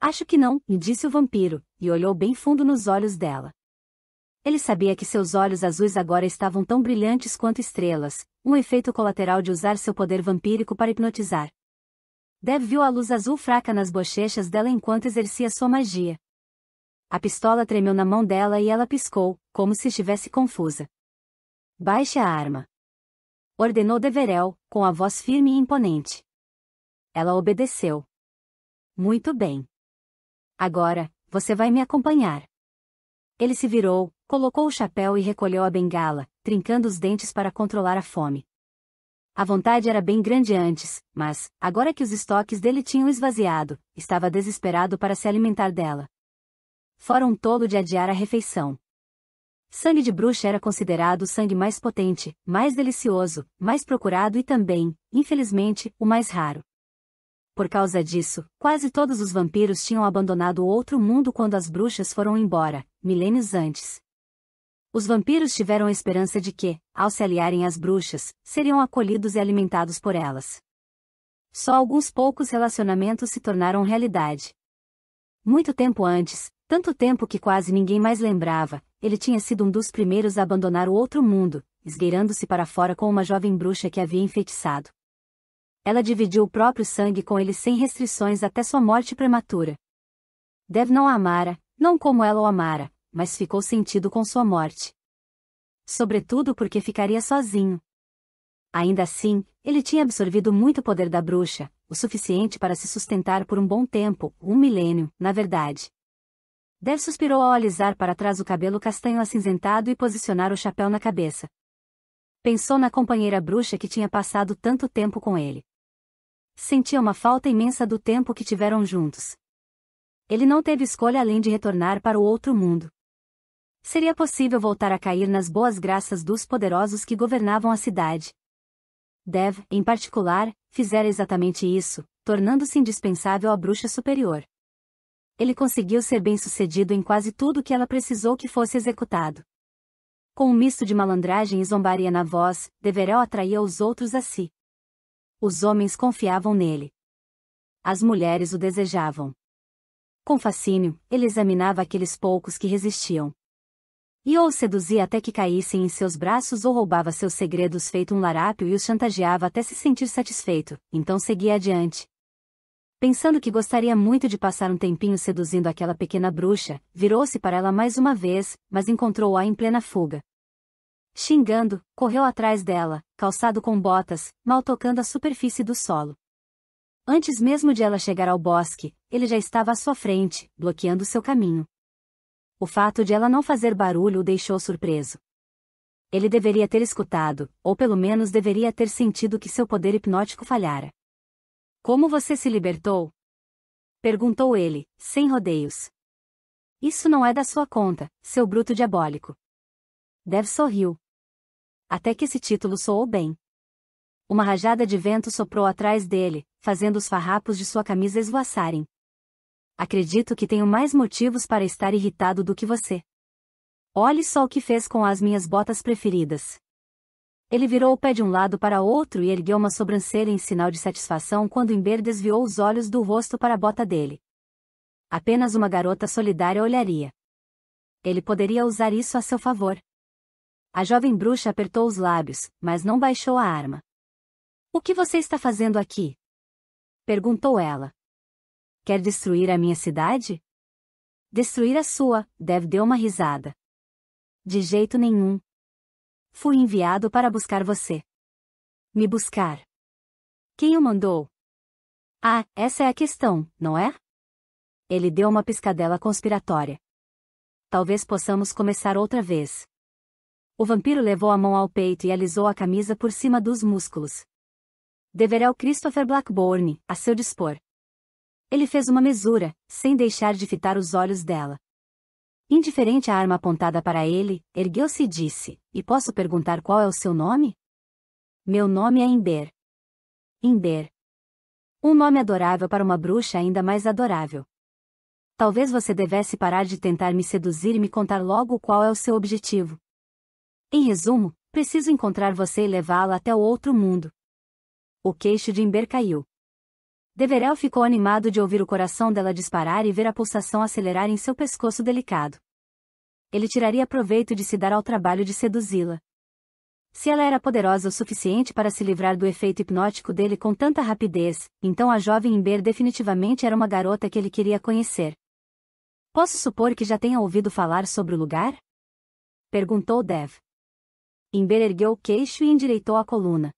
Acho que não, disse o vampiro, e olhou bem fundo nos olhos dela. Ele sabia que seus olhos azuis agora estavam tão brilhantes quanto estrelas, um efeito colateral de usar seu poder vampírico para hipnotizar. Dev viu a luz azul fraca nas bochechas dela enquanto exercia sua magia. A pistola tremeu na mão dela e ela piscou, como se estivesse confusa. Baixe a arma. Ordenou Deverel, com a voz firme e imponente. Ela obedeceu. Muito bem. Agora, você vai me acompanhar. Ele se virou, colocou o chapéu e recolheu a bengala, trincando os dentes para controlar a fome. A vontade era bem grande antes, mas, agora que os estoques dele tinham esvaziado, estava desesperado para se alimentar dela. Fora um tolo de adiar a refeição. Sangue de bruxa era considerado o sangue mais potente, mais delicioso, mais procurado e também, infelizmente, o mais raro. Por causa disso, quase todos os vampiros tinham abandonado o outro mundo quando as bruxas foram embora, milênios antes. Os vampiros tiveram a esperança de que, ao se aliarem às bruxas, seriam acolhidos e alimentados por elas. Só alguns poucos relacionamentos se tornaram realidade. Muito tempo antes, tanto tempo que quase ninguém mais lembrava, ele tinha sido um dos primeiros a abandonar o outro mundo, esgueirando-se para fora com uma jovem bruxa que havia enfeitiçado ela dividiu o próprio sangue com ele sem restrições até sua morte prematura. Dev não a amara, não como ela o amara, mas ficou sentido com sua morte. Sobretudo porque ficaria sozinho. Ainda assim, ele tinha absorvido muito poder da bruxa, o suficiente para se sustentar por um bom tempo, um milênio, na verdade. Dev suspirou ao alisar para trás o cabelo castanho acinzentado e posicionar o chapéu na cabeça. Pensou na companheira bruxa que tinha passado tanto tempo com ele sentia uma falta imensa do tempo que tiveram juntos. Ele não teve escolha além de retornar para o outro mundo. Seria possível voltar a cair nas boas graças dos poderosos que governavam a cidade. Dev, em particular, fizera exatamente isso, tornando-se indispensável à bruxa superior. Ele conseguiu ser bem-sucedido em quase tudo que ela precisou que fosse executado. Com um misto de malandragem e zombaria na voz, Deverel atraía os outros a si. Os homens confiavam nele. As mulheres o desejavam. Com fascínio, ele examinava aqueles poucos que resistiam. E ou seduzia até que caíssem em seus braços ou roubava seus segredos feito um larápio e os chantageava até se sentir satisfeito, então seguia adiante. Pensando que gostaria muito de passar um tempinho seduzindo aquela pequena bruxa, virou-se para ela mais uma vez, mas encontrou-a em plena fuga. Xingando, correu atrás dela, calçado com botas, mal tocando a superfície do solo. Antes mesmo de ela chegar ao bosque, ele já estava à sua frente, bloqueando seu caminho. O fato de ela não fazer barulho o deixou surpreso. Ele deveria ter escutado, ou pelo menos deveria ter sentido que seu poder hipnótico falhara. Como você se libertou? Perguntou ele, sem rodeios. Isso não é da sua conta, seu bruto diabólico. Dev sorriu, até que esse título soou bem. Uma rajada de vento soprou atrás dele, fazendo os farrapos de sua camisa esvoaçarem. Acredito que tenho mais motivos para estar irritado do que você. Olhe só o que fez com as minhas botas preferidas. Ele virou o pé de um lado para outro e ergueu uma sobrancelha em sinal de satisfação quando Imber desviou os olhos do rosto para a bota dele. Apenas uma garota solidária olharia. Ele poderia usar isso a seu favor. A jovem bruxa apertou os lábios, mas não baixou a arma. O que você está fazendo aqui? Perguntou ela. Quer destruir a minha cidade? Destruir a sua, Dev deu uma risada. De jeito nenhum. Fui enviado para buscar você. Me buscar. Quem o mandou? Ah, essa é a questão, não é? Ele deu uma piscadela conspiratória. Talvez possamos começar outra vez. O vampiro levou a mão ao peito e alisou a camisa por cima dos músculos. Deverá o Christopher Blackburn, a seu dispor. Ele fez uma mesura, sem deixar de fitar os olhos dela. Indiferente à arma apontada para ele, ergueu-se e disse: E posso perguntar qual é o seu nome? Meu nome é Imber. Imber. Um nome adorável para uma bruxa ainda mais adorável. Talvez você devesse parar de tentar me seduzir e me contar logo qual é o seu objetivo. Em resumo, preciso encontrar você e levá-la até o outro mundo. O queixo de Imber caiu. Deverel ficou animado de ouvir o coração dela disparar e ver a pulsação acelerar em seu pescoço delicado. Ele tiraria proveito de se dar ao trabalho de seduzi-la. Se ela era poderosa o suficiente para se livrar do efeito hipnótico dele com tanta rapidez, então a jovem Imber definitivamente era uma garota que ele queria conhecer. Posso supor que já tenha ouvido falar sobre o lugar? Perguntou Dev. Imber ergueu o queixo e endireitou a coluna.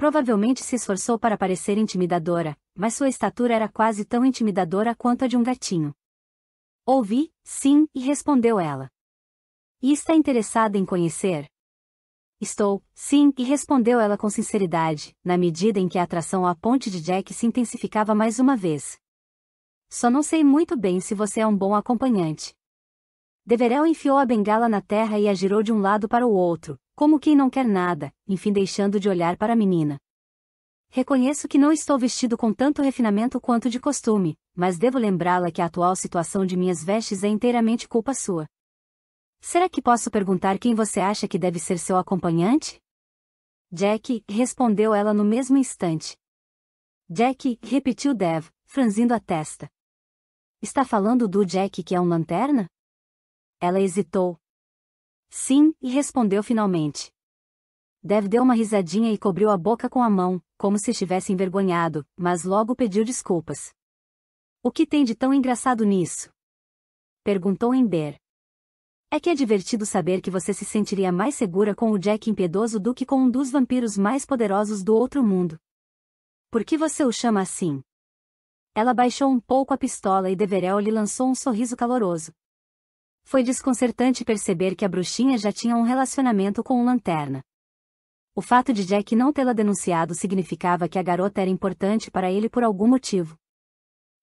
Provavelmente se esforçou para parecer intimidadora, mas sua estatura era quase tão intimidadora quanto a de um gatinho. Ouvi, sim, e respondeu ela. E está interessada em conhecer? Estou, sim, e respondeu ela com sinceridade, na medida em que a atração à ponte de Jack se intensificava mais uma vez. Só não sei muito bem se você é um bom acompanhante. Deverel enfiou a bengala na terra e a girou de um lado para o outro, como quem não quer nada, enfim deixando de olhar para a menina. Reconheço que não estou vestido com tanto refinamento quanto de costume, mas devo lembrá-la que a atual situação de minhas vestes é inteiramente culpa sua. Será que posso perguntar quem você acha que deve ser seu acompanhante? Jack, respondeu ela no mesmo instante. Jack, repetiu Dev, franzindo a testa. Está falando do Jack que é um lanterna? Ela hesitou. Sim, e respondeu finalmente. Dev deu uma risadinha e cobriu a boca com a mão, como se estivesse envergonhado, mas logo pediu desculpas. O que tem de tão engraçado nisso? Perguntou Ember. É que é divertido saber que você se sentiria mais segura com o Jack impiedoso do que com um dos vampiros mais poderosos do outro mundo. Por que você o chama assim? Ela baixou um pouco a pistola e Deverel lhe lançou um sorriso caloroso. Foi desconcertante perceber que a bruxinha já tinha um relacionamento com o lanterna. O fato de Jack não tê-la denunciado significava que a garota era importante para ele por algum motivo.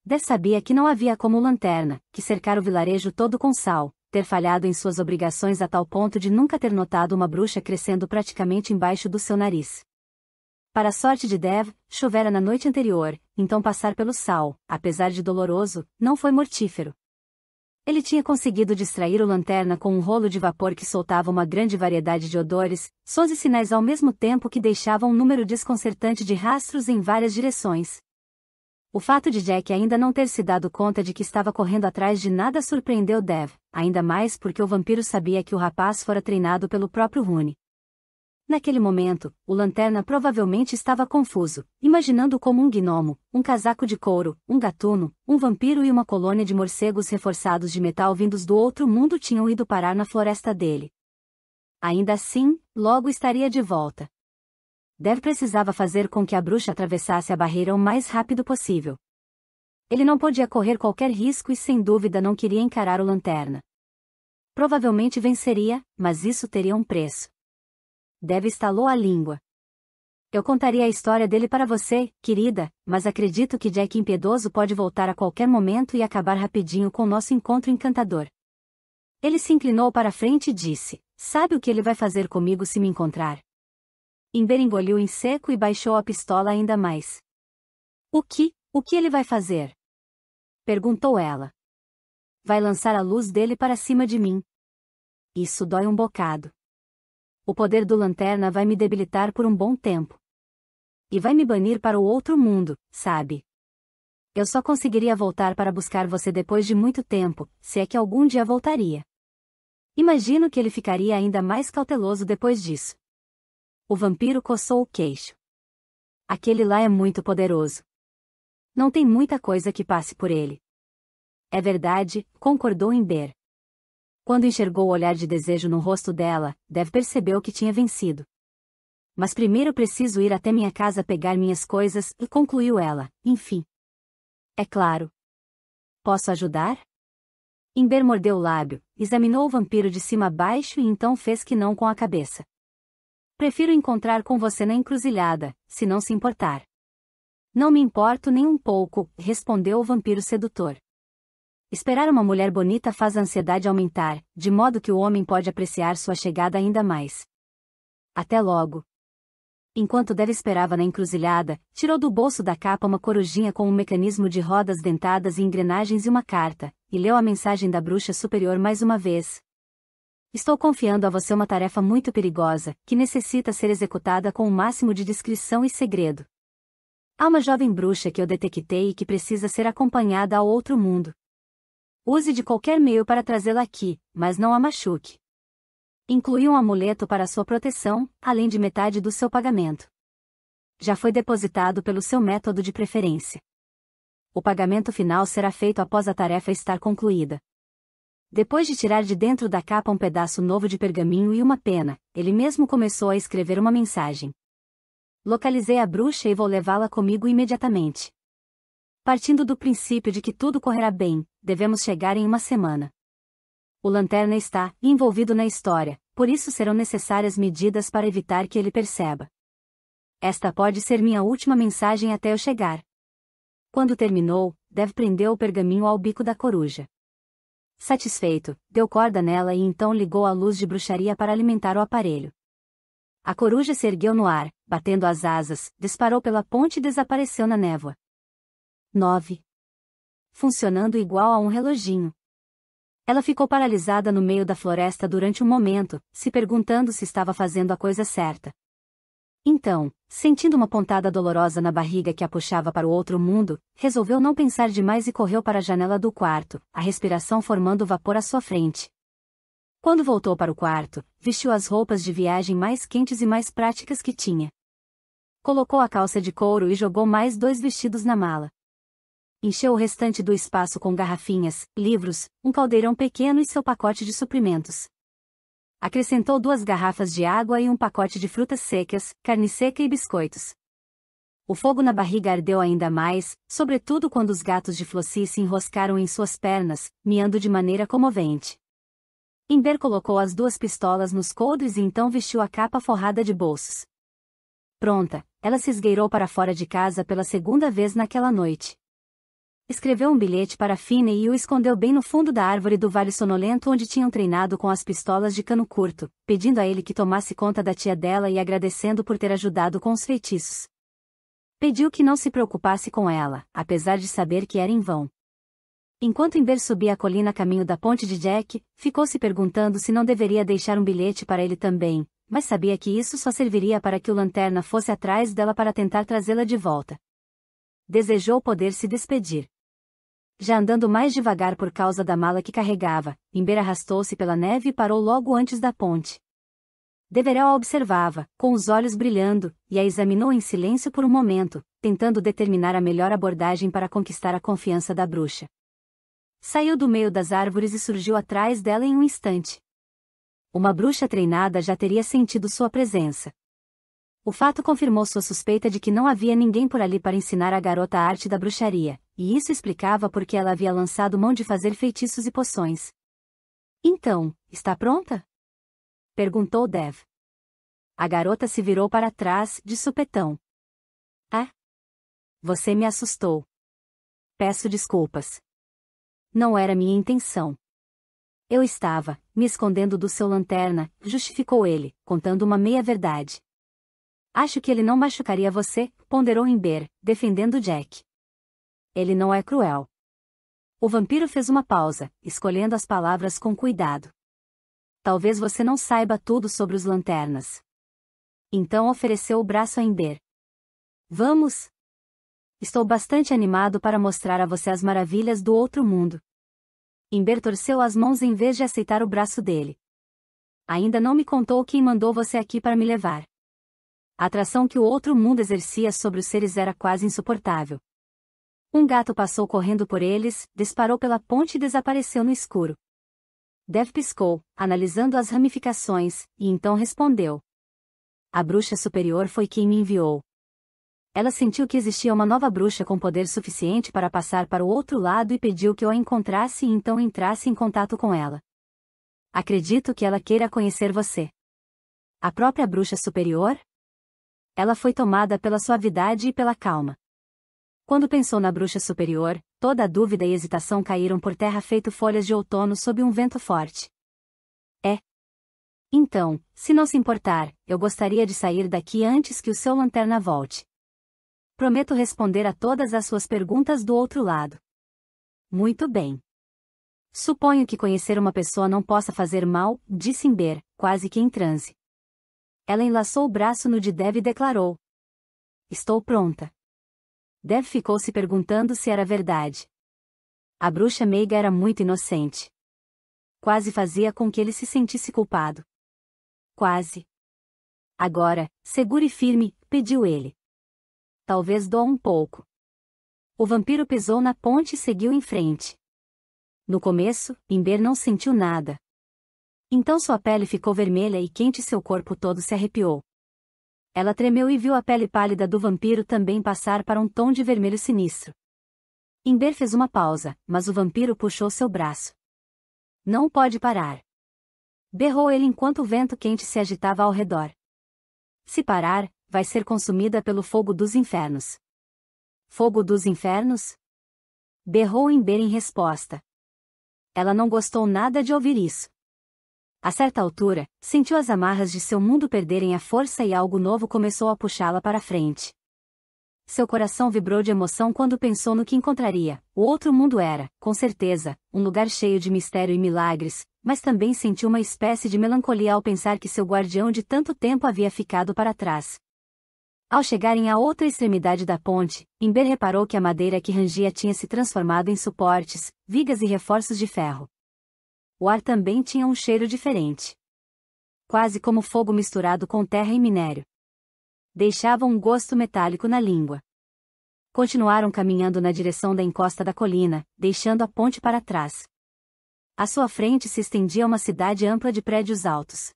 Des sabia que não havia como lanterna, que cercar o vilarejo todo com sal, ter falhado em suas obrigações a tal ponto de nunca ter notado uma bruxa crescendo praticamente embaixo do seu nariz. Para a sorte de Dev, chovera na noite anterior, então passar pelo sal, apesar de doloroso, não foi mortífero. Ele tinha conseguido distrair o lanterna com um rolo de vapor que soltava uma grande variedade de odores, sons e sinais ao mesmo tempo que deixavam um número desconcertante de rastros em várias direções. O fato de Jack ainda não ter se dado conta de que estava correndo atrás de nada surpreendeu Dev, ainda mais porque o vampiro sabia que o rapaz fora treinado pelo próprio Rune. Naquele momento, o lanterna provavelmente estava confuso, imaginando como um gnomo, um casaco de couro, um gatuno, um vampiro e uma colônia de morcegos reforçados de metal vindos do outro mundo tinham ido parar na floresta dele. Ainda assim, logo estaria de volta. Dev precisava fazer com que a bruxa atravessasse a barreira o mais rápido possível. Ele não podia correr qualquer risco e sem dúvida não queria encarar o lanterna. Provavelmente venceria, mas isso teria um preço. Deve estalou a língua. Eu contaria a história dele para você, querida, mas acredito que Jack impiedoso pode voltar a qualquer momento e acabar rapidinho com nosso encontro encantador. Ele se inclinou para frente e disse: Sabe o que ele vai fazer comigo se me encontrar? Imber engoliu em seco e baixou a pistola ainda mais. O que? O que ele vai fazer? Perguntou ela. Vai lançar a luz dele para cima de mim. Isso dói um bocado o poder do lanterna vai me debilitar por um bom tempo. E vai me banir para o outro mundo, sabe? Eu só conseguiria voltar para buscar você depois de muito tempo, se é que algum dia voltaria. Imagino que ele ficaria ainda mais cauteloso depois disso. O vampiro coçou o queixo. Aquele lá é muito poderoso. Não tem muita coisa que passe por ele. É verdade, concordou Ember. Quando enxergou o olhar de desejo no rosto dela, Dev percebeu que tinha vencido. Mas primeiro preciso ir até minha casa pegar minhas coisas, e concluiu ela, enfim. É claro. Posso ajudar? Imber mordeu o lábio, examinou o vampiro de cima a baixo e então fez que não com a cabeça. Prefiro encontrar com você na encruzilhada, se não se importar. Não me importo nem um pouco, respondeu o vampiro sedutor. Esperar uma mulher bonita faz a ansiedade aumentar, de modo que o homem pode apreciar sua chegada ainda mais. Até logo. Enquanto Deve esperava na encruzilhada, tirou do bolso da capa uma corujinha com um mecanismo de rodas dentadas e engrenagens e uma carta, e leu a mensagem da bruxa superior mais uma vez. Estou confiando a você uma tarefa muito perigosa, que necessita ser executada com o máximo de discrição e segredo. Há uma jovem bruxa que eu detectei e que precisa ser acompanhada ao outro mundo. Use de qualquer meio para trazê-la aqui, mas não a machuque. Inclui um amuleto para sua proteção, além de metade do seu pagamento. Já foi depositado pelo seu método de preferência. O pagamento final será feito após a tarefa estar concluída. Depois de tirar de dentro da capa um pedaço novo de pergaminho e uma pena, ele mesmo começou a escrever uma mensagem. Localizei a bruxa e vou levá-la comigo imediatamente. Partindo do princípio de que tudo correrá bem, devemos chegar em uma semana. O lanterna está envolvido na história, por isso serão necessárias medidas para evitar que ele perceba. Esta pode ser minha última mensagem até eu chegar. Quando terminou, Dev prendeu o pergaminho ao bico da coruja. Satisfeito, deu corda nela e então ligou a luz de bruxaria para alimentar o aparelho. A coruja se ergueu no ar, batendo as asas, disparou pela ponte e desapareceu na névoa. 9. Funcionando igual a um reloginho. Ela ficou paralisada no meio da floresta durante um momento, se perguntando se estava fazendo a coisa certa. Então, sentindo uma pontada dolorosa na barriga que a puxava para o outro mundo, resolveu não pensar demais e correu para a janela do quarto, a respiração formando vapor à sua frente. Quando voltou para o quarto, vestiu as roupas de viagem mais quentes e mais práticas que tinha. Colocou a calça de couro e jogou mais dois vestidos na mala. Encheu o restante do espaço com garrafinhas, livros, um caldeirão pequeno e seu pacote de suprimentos. Acrescentou duas garrafas de água e um pacote de frutas secas, carne seca e biscoitos. O fogo na barriga ardeu ainda mais, sobretudo quando os gatos de Flossie se enroscaram em suas pernas, miando de maneira comovente. Imber colocou as duas pistolas nos coldres e então vestiu a capa forrada de bolsos. Pronta, ela se esgueirou para fora de casa pela segunda vez naquela noite. Escreveu um bilhete para Finney e o escondeu bem no fundo da árvore do Vale Sonolento onde tinham treinado com as pistolas de cano curto, pedindo a ele que tomasse conta da tia dela e agradecendo por ter ajudado com os feitiços. Pediu que não se preocupasse com ela, apesar de saber que era em vão. Enquanto Ember subia a colina a caminho da ponte de Jack, ficou se perguntando se não deveria deixar um bilhete para ele também, mas sabia que isso só serviria para que o lanterna fosse atrás dela para tentar trazê-la de volta. Desejou poder se despedir. Já andando mais devagar por causa da mala que carregava, Imber arrastou-se pela neve e parou logo antes da ponte. Deverel a observava, com os olhos brilhando, e a examinou em silêncio por um momento, tentando determinar a melhor abordagem para conquistar a confiança da bruxa. Saiu do meio das árvores e surgiu atrás dela em um instante. Uma bruxa treinada já teria sentido sua presença, o fato confirmou sua suspeita de que não havia ninguém por ali para ensinar a garota a arte da bruxaria, e isso explicava por que ela havia lançado mão de fazer feitiços e poções. Então, está pronta? Perguntou Dev. A garota se virou para trás, de supetão. Ah? Você me assustou. Peço desculpas. Não era minha intenção. Eu estava, me escondendo do seu lanterna, justificou ele, contando uma meia-verdade. Acho que ele não machucaria você, ponderou Ember, defendendo Jack. Ele não é cruel. O vampiro fez uma pausa, escolhendo as palavras com cuidado. Talvez você não saiba tudo sobre os lanternas. Então ofereceu o braço a Ember. Vamos? Estou bastante animado para mostrar a você as maravilhas do outro mundo. Ember torceu as mãos em vez de aceitar o braço dele. Ainda não me contou quem mandou você aqui para me levar. A atração que o outro mundo exercia sobre os seres era quase insuportável. Um gato passou correndo por eles, disparou pela ponte e desapareceu no escuro. Dev piscou, analisando as ramificações, e então respondeu. A bruxa superior foi quem me enviou. Ela sentiu que existia uma nova bruxa com poder suficiente para passar para o outro lado e pediu que eu a encontrasse e então entrasse em contato com ela. Acredito que ela queira conhecer você. A própria bruxa superior? Ela foi tomada pela suavidade e pela calma. Quando pensou na bruxa superior, toda a dúvida e hesitação caíram por terra feito folhas de outono sob um vento forte. É. Então, se não se importar, eu gostaria de sair daqui antes que o seu lanterna volte. Prometo responder a todas as suas perguntas do outro lado. Muito bem. Suponho que conhecer uma pessoa não possa fazer mal, disse Imber, quase que em transe. Ela enlaçou o braço no de Dev e declarou: Estou pronta. Dev ficou se perguntando se era verdade. A bruxa meiga era muito inocente. Quase fazia com que ele se sentisse culpado. Quase. Agora, seguro e firme, pediu ele. Talvez doa um pouco. O vampiro pisou na ponte e seguiu em frente. No começo, Imber não sentiu nada. Então sua pele ficou vermelha e quente e seu corpo todo se arrepiou. Ela tremeu e viu a pele pálida do vampiro também passar para um tom de vermelho sinistro. Imber fez uma pausa, mas o vampiro puxou seu braço. Não pode parar. Berrou ele enquanto o vento quente se agitava ao redor. Se parar, vai ser consumida pelo fogo dos infernos. Fogo dos infernos? Berrou Imber em resposta. Ela não gostou nada de ouvir isso. A certa altura, sentiu as amarras de seu mundo perderem a força e algo novo começou a puxá-la para frente. Seu coração vibrou de emoção quando pensou no que encontraria. O outro mundo era, com certeza, um lugar cheio de mistério e milagres, mas também sentiu uma espécie de melancolia ao pensar que seu guardião de tanto tempo havia ficado para trás. Ao chegarem à outra extremidade da ponte, Imber reparou que a madeira que rangia tinha se transformado em suportes, vigas e reforços de ferro. O ar também tinha um cheiro diferente. Quase como fogo misturado com terra e minério deixavam um gosto metálico na língua. Continuaram caminhando na direção da encosta da colina, deixando a ponte para trás. À sua frente se estendia uma cidade ampla de prédios altos.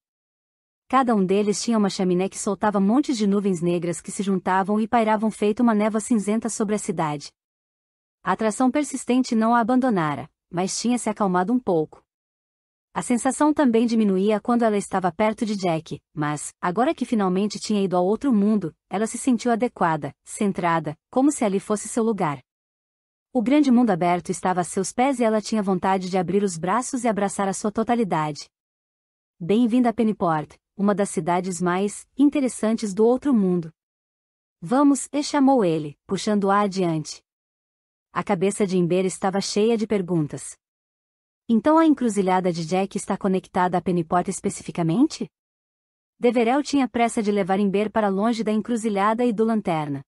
Cada um deles tinha uma chaminé que soltava montes de nuvens negras que se juntavam e pairavam feito uma névoa cinzenta sobre a cidade. A atração persistente não a abandonara, mas tinha se acalmado um pouco. A sensação também diminuía quando ela estava perto de Jack, mas, agora que finalmente tinha ido ao outro mundo, ela se sentiu adequada, centrada, como se ali fosse seu lugar. O grande mundo aberto estava a seus pés e ela tinha vontade de abrir os braços e abraçar a sua totalidade. Bem-vinda a Pennyport, uma das cidades mais interessantes do outro mundo. Vamos, e chamou ele, puxando-a adiante. A cabeça de Imber estava cheia de perguntas. Então a encruzilhada de Jack está conectada a Pennyport especificamente? Deverel tinha pressa de levar Imber para longe da encruzilhada e do lanterna.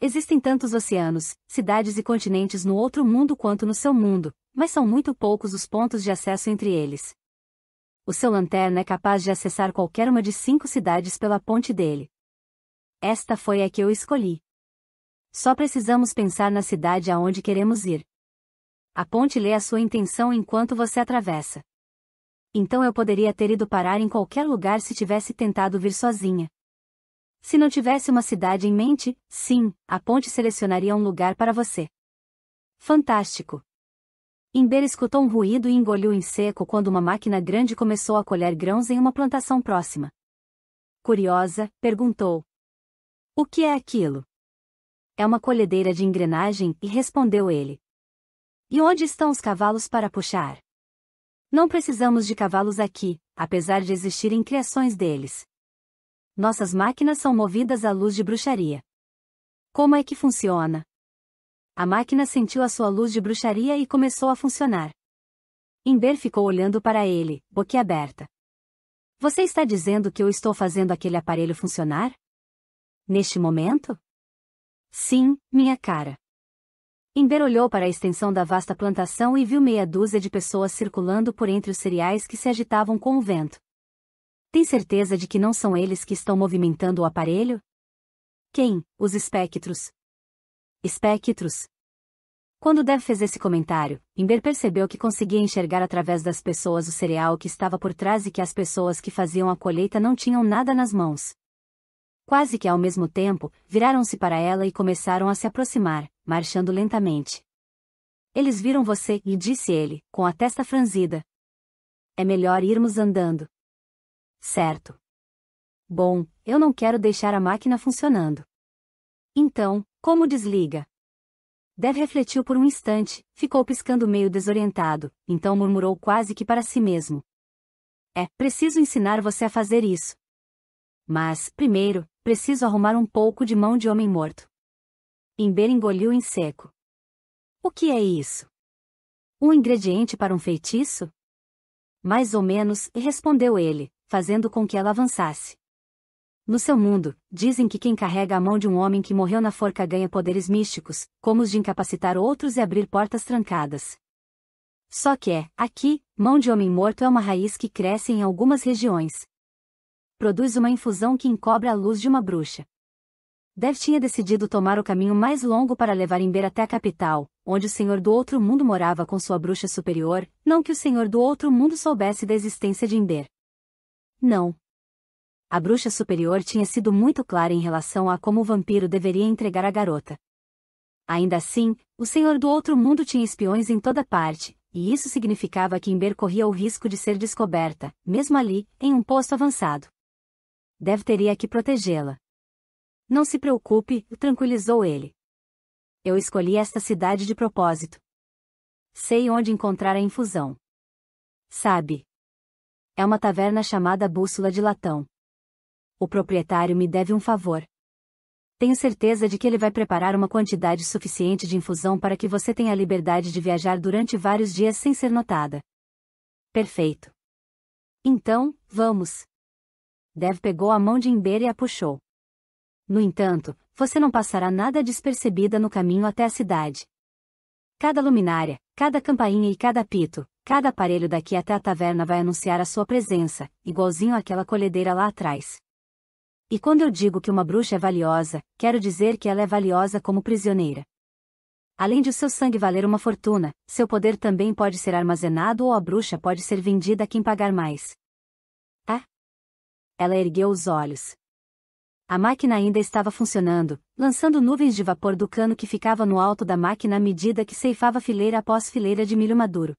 Existem tantos oceanos, cidades e continentes no outro mundo quanto no seu mundo, mas são muito poucos os pontos de acesso entre eles. O seu lanterna é capaz de acessar qualquer uma de cinco cidades pela ponte dele. Esta foi a que eu escolhi. Só precisamos pensar na cidade aonde queremos ir. A ponte lê a sua intenção enquanto você atravessa. Então eu poderia ter ido parar em qualquer lugar se tivesse tentado vir sozinha. Se não tivesse uma cidade em mente, sim, a ponte selecionaria um lugar para você. Fantástico! Imber escutou um ruído e engoliu em seco quando uma máquina grande começou a colher grãos em uma plantação próxima. Curiosa, perguntou: O que é aquilo? É uma colhedeira de engrenagem, e respondeu ele. E onde estão os cavalos para puxar? Não precisamos de cavalos aqui, apesar de existirem criações deles. Nossas máquinas são movidas à luz de bruxaria. Como é que funciona? A máquina sentiu a sua luz de bruxaria e começou a funcionar. Imber ficou olhando para ele, boquiaberta. Você está dizendo que eu estou fazendo aquele aparelho funcionar? Neste momento? Sim, minha cara. Imber olhou para a extensão da vasta plantação e viu meia dúzia de pessoas circulando por entre os cereais que se agitavam com o vento. Tem certeza de que não são eles que estão movimentando o aparelho? Quem? Os espectros. Espectros. Quando Dev fez esse comentário, Imber percebeu que conseguia enxergar através das pessoas o cereal que estava por trás e que as pessoas que faziam a colheita não tinham nada nas mãos. Quase que ao mesmo tempo, viraram-se para ela e começaram a se aproximar, marchando lentamente. Eles viram você, e disse ele, com a testa franzida. É melhor irmos andando. Certo. Bom, eu não quero deixar a máquina funcionando. Então, como desliga? Dev refletiu por um instante, ficou piscando meio desorientado, então murmurou quase que para si mesmo. É, preciso ensinar você a fazer isso. Mas, primeiro, preciso arrumar um pouco de mão de homem morto. Imber engoliu em seco. O que é isso? Um ingrediente para um feitiço? Mais ou menos, respondeu ele, fazendo com que ela avançasse. No seu mundo, dizem que quem carrega a mão de um homem que morreu na forca ganha poderes místicos, como os de incapacitar outros e abrir portas trancadas. Só que é, aqui, mão de homem morto é uma raiz que cresce em algumas regiões, produz uma infusão que encobre a luz de uma bruxa. Dev tinha decidido tomar o caminho mais longo para levar Imber até a capital, onde o Senhor do Outro Mundo morava com sua bruxa superior, não que o Senhor do Outro Mundo soubesse da existência de Imber. Não. A bruxa superior tinha sido muito clara em relação a como o vampiro deveria entregar a garota. Ainda assim, o Senhor do Outro Mundo tinha espiões em toda parte, e isso significava que Imber corria o risco de ser descoberta, mesmo ali, em um posto avançado. Dev teria que protegê-la. Não se preocupe, tranquilizou ele. Eu escolhi esta cidade de propósito. Sei onde encontrar a infusão. Sabe? É uma taverna chamada Bússola de Latão. O proprietário me deve um favor. Tenho certeza de que ele vai preparar uma quantidade suficiente de infusão para que você tenha a liberdade de viajar durante vários dias sem ser notada. Perfeito. Então, vamos. Dev pegou a mão de Imber e a puxou. No entanto, você não passará nada despercebida no caminho até a cidade. Cada luminária, cada campainha e cada apito, cada aparelho daqui até a taverna vai anunciar a sua presença, igualzinho àquela colhedeira lá atrás. E quando eu digo que uma bruxa é valiosa, quero dizer que ela é valiosa como prisioneira. Além de o seu sangue valer uma fortuna, seu poder também pode ser armazenado ou a bruxa pode ser vendida a quem pagar mais. Ah? Ela ergueu os olhos. A máquina ainda estava funcionando, lançando nuvens de vapor do cano que ficava no alto da máquina à medida que ceifava fileira após fileira de milho maduro.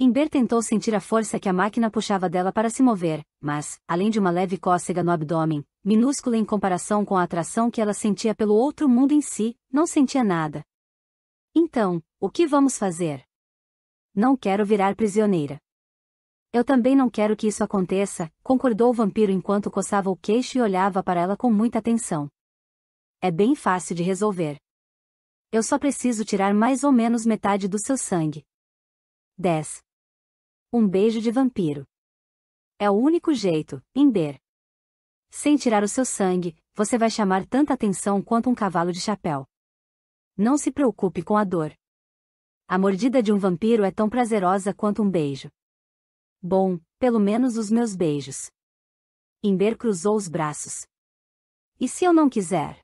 Imber tentou sentir a força que a máquina puxava dela para se mover, mas, além de uma leve cócega no abdômen, minúscula em comparação com a atração que ela sentia pelo outro mundo em si, não sentia nada. Então, o que vamos fazer? Não quero virar prisioneira. Eu também não quero que isso aconteça, concordou o vampiro enquanto coçava o queixo e olhava para ela com muita atenção. É bem fácil de resolver. Eu só preciso tirar mais ou menos metade do seu sangue. 10. Um beijo de vampiro. É o único jeito, Imber. Sem tirar o seu sangue, você vai chamar tanta atenção quanto um cavalo de chapéu. Não se preocupe com a dor. A mordida de um vampiro é tão prazerosa quanto um beijo. Bom, pelo menos os meus beijos. Imber cruzou os braços. E se eu não quiser?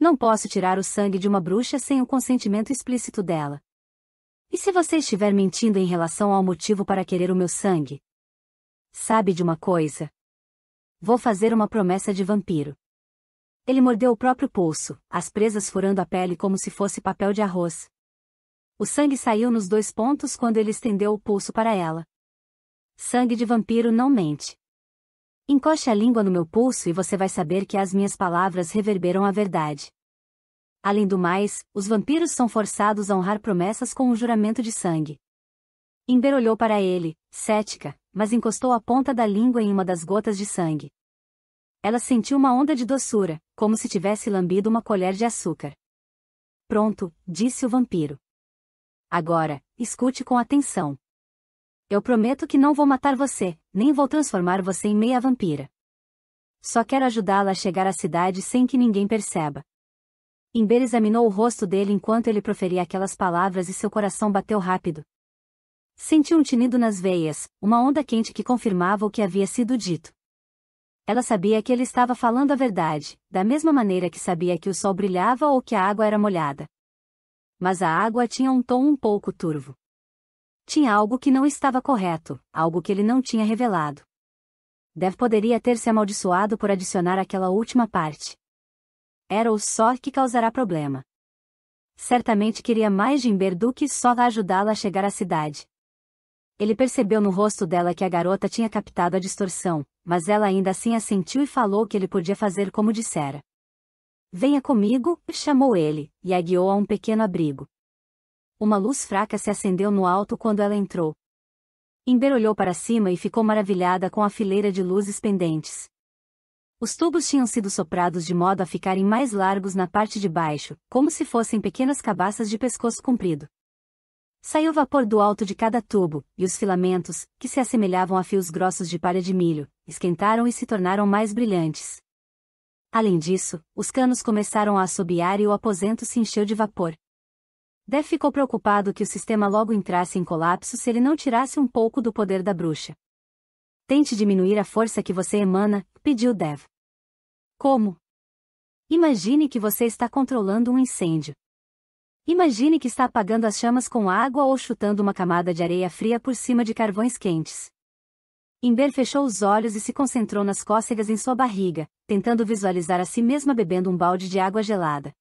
Não posso tirar o sangue de uma bruxa sem o consentimento explícito dela. E se você estiver mentindo em relação ao motivo para querer o meu sangue? Sabe de uma coisa? Vou fazer uma promessa de vampiro. Ele mordeu o próprio pulso, as presas furando a pele como se fosse papel de arroz. O sangue saiu nos dois pontos quando ele estendeu o pulso para ela. Sangue de vampiro não mente. Encoste a língua no meu pulso e você vai saber que as minhas palavras reverberam a verdade. Além do mais, os vampiros são forçados a honrar promessas com um juramento de sangue. Imber olhou para ele, cética, mas encostou a ponta da língua em uma das gotas de sangue. Ela sentiu uma onda de doçura, como se tivesse lambido uma colher de açúcar. Pronto, disse o vampiro. Agora, escute com atenção. Eu prometo que não vou matar você, nem vou transformar você em meia vampira. Só quero ajudá-la a chegar à cidade sem que ninguém perceba. Imber examinou o rosto dele enquanto ele proferia aquelas palavras e seu coração bateu rápido. Sentiu um tinido nas veias, uma onda quente que confirmava o que havia sido dito. Ela sabia que ele estava falando a verdade, da mesma maneira que sabia que o sol brilhava ou que a água era molhada. Mas a água tinha um tom um pouco turvo. Tinha algo que não estava correto, algo que ele não tinha revelado. Dev poderia ter se amaldiçoado por adicionar aquela última parte. Era o só que causará problema. Certamente queria mais de Imber do que só ajudá-la a chegar à cidade. Ele percebeu no rosto dela que a garota tinha captado a distorção, mas ela ainda assim assentiu e falou que ele podia fazer como dissera. Venha comigo, chamou ele, e a guiou a um pequeno abrigo. Uma luz fraca se acendeu no alto quando ela entrou. Imber olhou para cima e ficou maravilhada com a fileira de luzes pendentes. Os tubos tinham sido soprados de modo a ficarem mais largos na parte de baixo, como se fossem pequenas cabaças de pescoço comprido. Saiu vapor do alto de cada tubo, e os filamentos, que se assemelhavam a fios grossos de palha de milho, esquentaram e se tornaram mais brilhantes. Além disso, os canos começaram a assobiar e o aposento se encheu de vapor. Dev ficou preocupado que o sistema logo entrasse em colapso se ele não tirasse um pouco do poder da bruxa. Tente diminuir a força que você emana, pediu Dev. Como? Imagine que você está controlando um incêndio. Imagine que está apagando as chamas com água ou chutando uma camada de areia fria por cima de carvões quentes. Imber fechou os olhos e se concentrou nas cócegas em sua barriga, tentando visualizar a si mesma bebendo um balde de água gelada.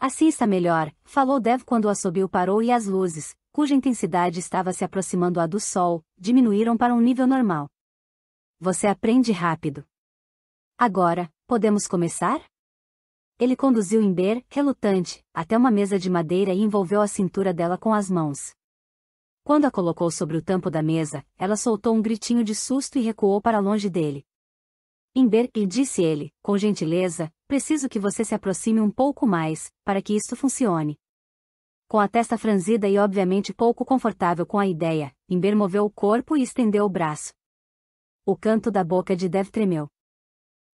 Assim está melhor, falou Dev quando o assobio parou e as luzes, cuja intensidade estava se aproximando à do sol, diminuíram para um nível normal. Você aprende rápido. Agora, podemos começar? Ele conduziu Imber, relutante, até uma mesa de madeira e envolveu a cintura dela com as mãos. Quando a colocou sobre o tampo da mesa, ela soltou um gritinho de susto e recuou para longe dele. Imber, disse ele, com gentileza, preciso que você se aproxime um pouco mais, para que isto funcione. Com a testa franzida e obviamente pouco confortável com a ideia, Imber moveu o corpo e estendeu o braço. O canto da boca de Dev tremeu.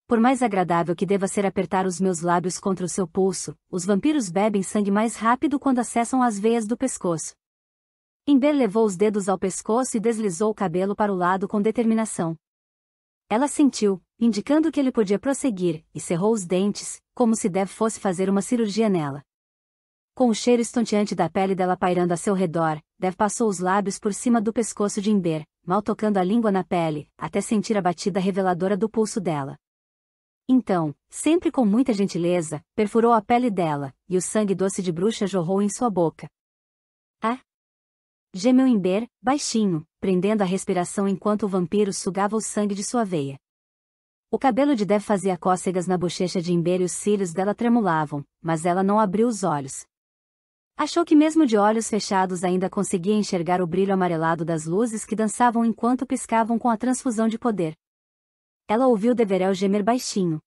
Por mais agradável que deva ser apertar os meus lábios contra o seu pulso, os vampiros bebem sangue mais rápido quando acessam as veias do pescoço. Imber levou os dedos ao pescoço e deslizou o cabelo para o lado com determinação. Ela sentiu, indicando que ele podia prosseguir, e cerrou os dentes, como se Dev fosse fazer uma cirurgia nela. Com o cheiro estonteante da pele dela pairando a seu redor, Dev passou os lábios por cima do pescoço de Imber, mal tocando a língua na pele, até sentir a batida reveladora do pulso dela. Então, sempre com muita gentileza, perfurou a pele dela, e o sangue doce de bruxa jorrou em sua boca. Ah! Gemeu Imber, baixinho, prendendo a respiração enquanto o vampiro sugava o sangue de sua veia. O cabelo de Dev fazia cócegas na bochecha de Imber e os cílios dela tremulavam, mas ela não abriu os olhos. Achou que mesmo de olhos fechados ainda conseguia enxergar o brilho amarelado das luzes que dançavam enquanto piscavam com a transfusão de poder. Ela ouviu Deverel gemer baixinho.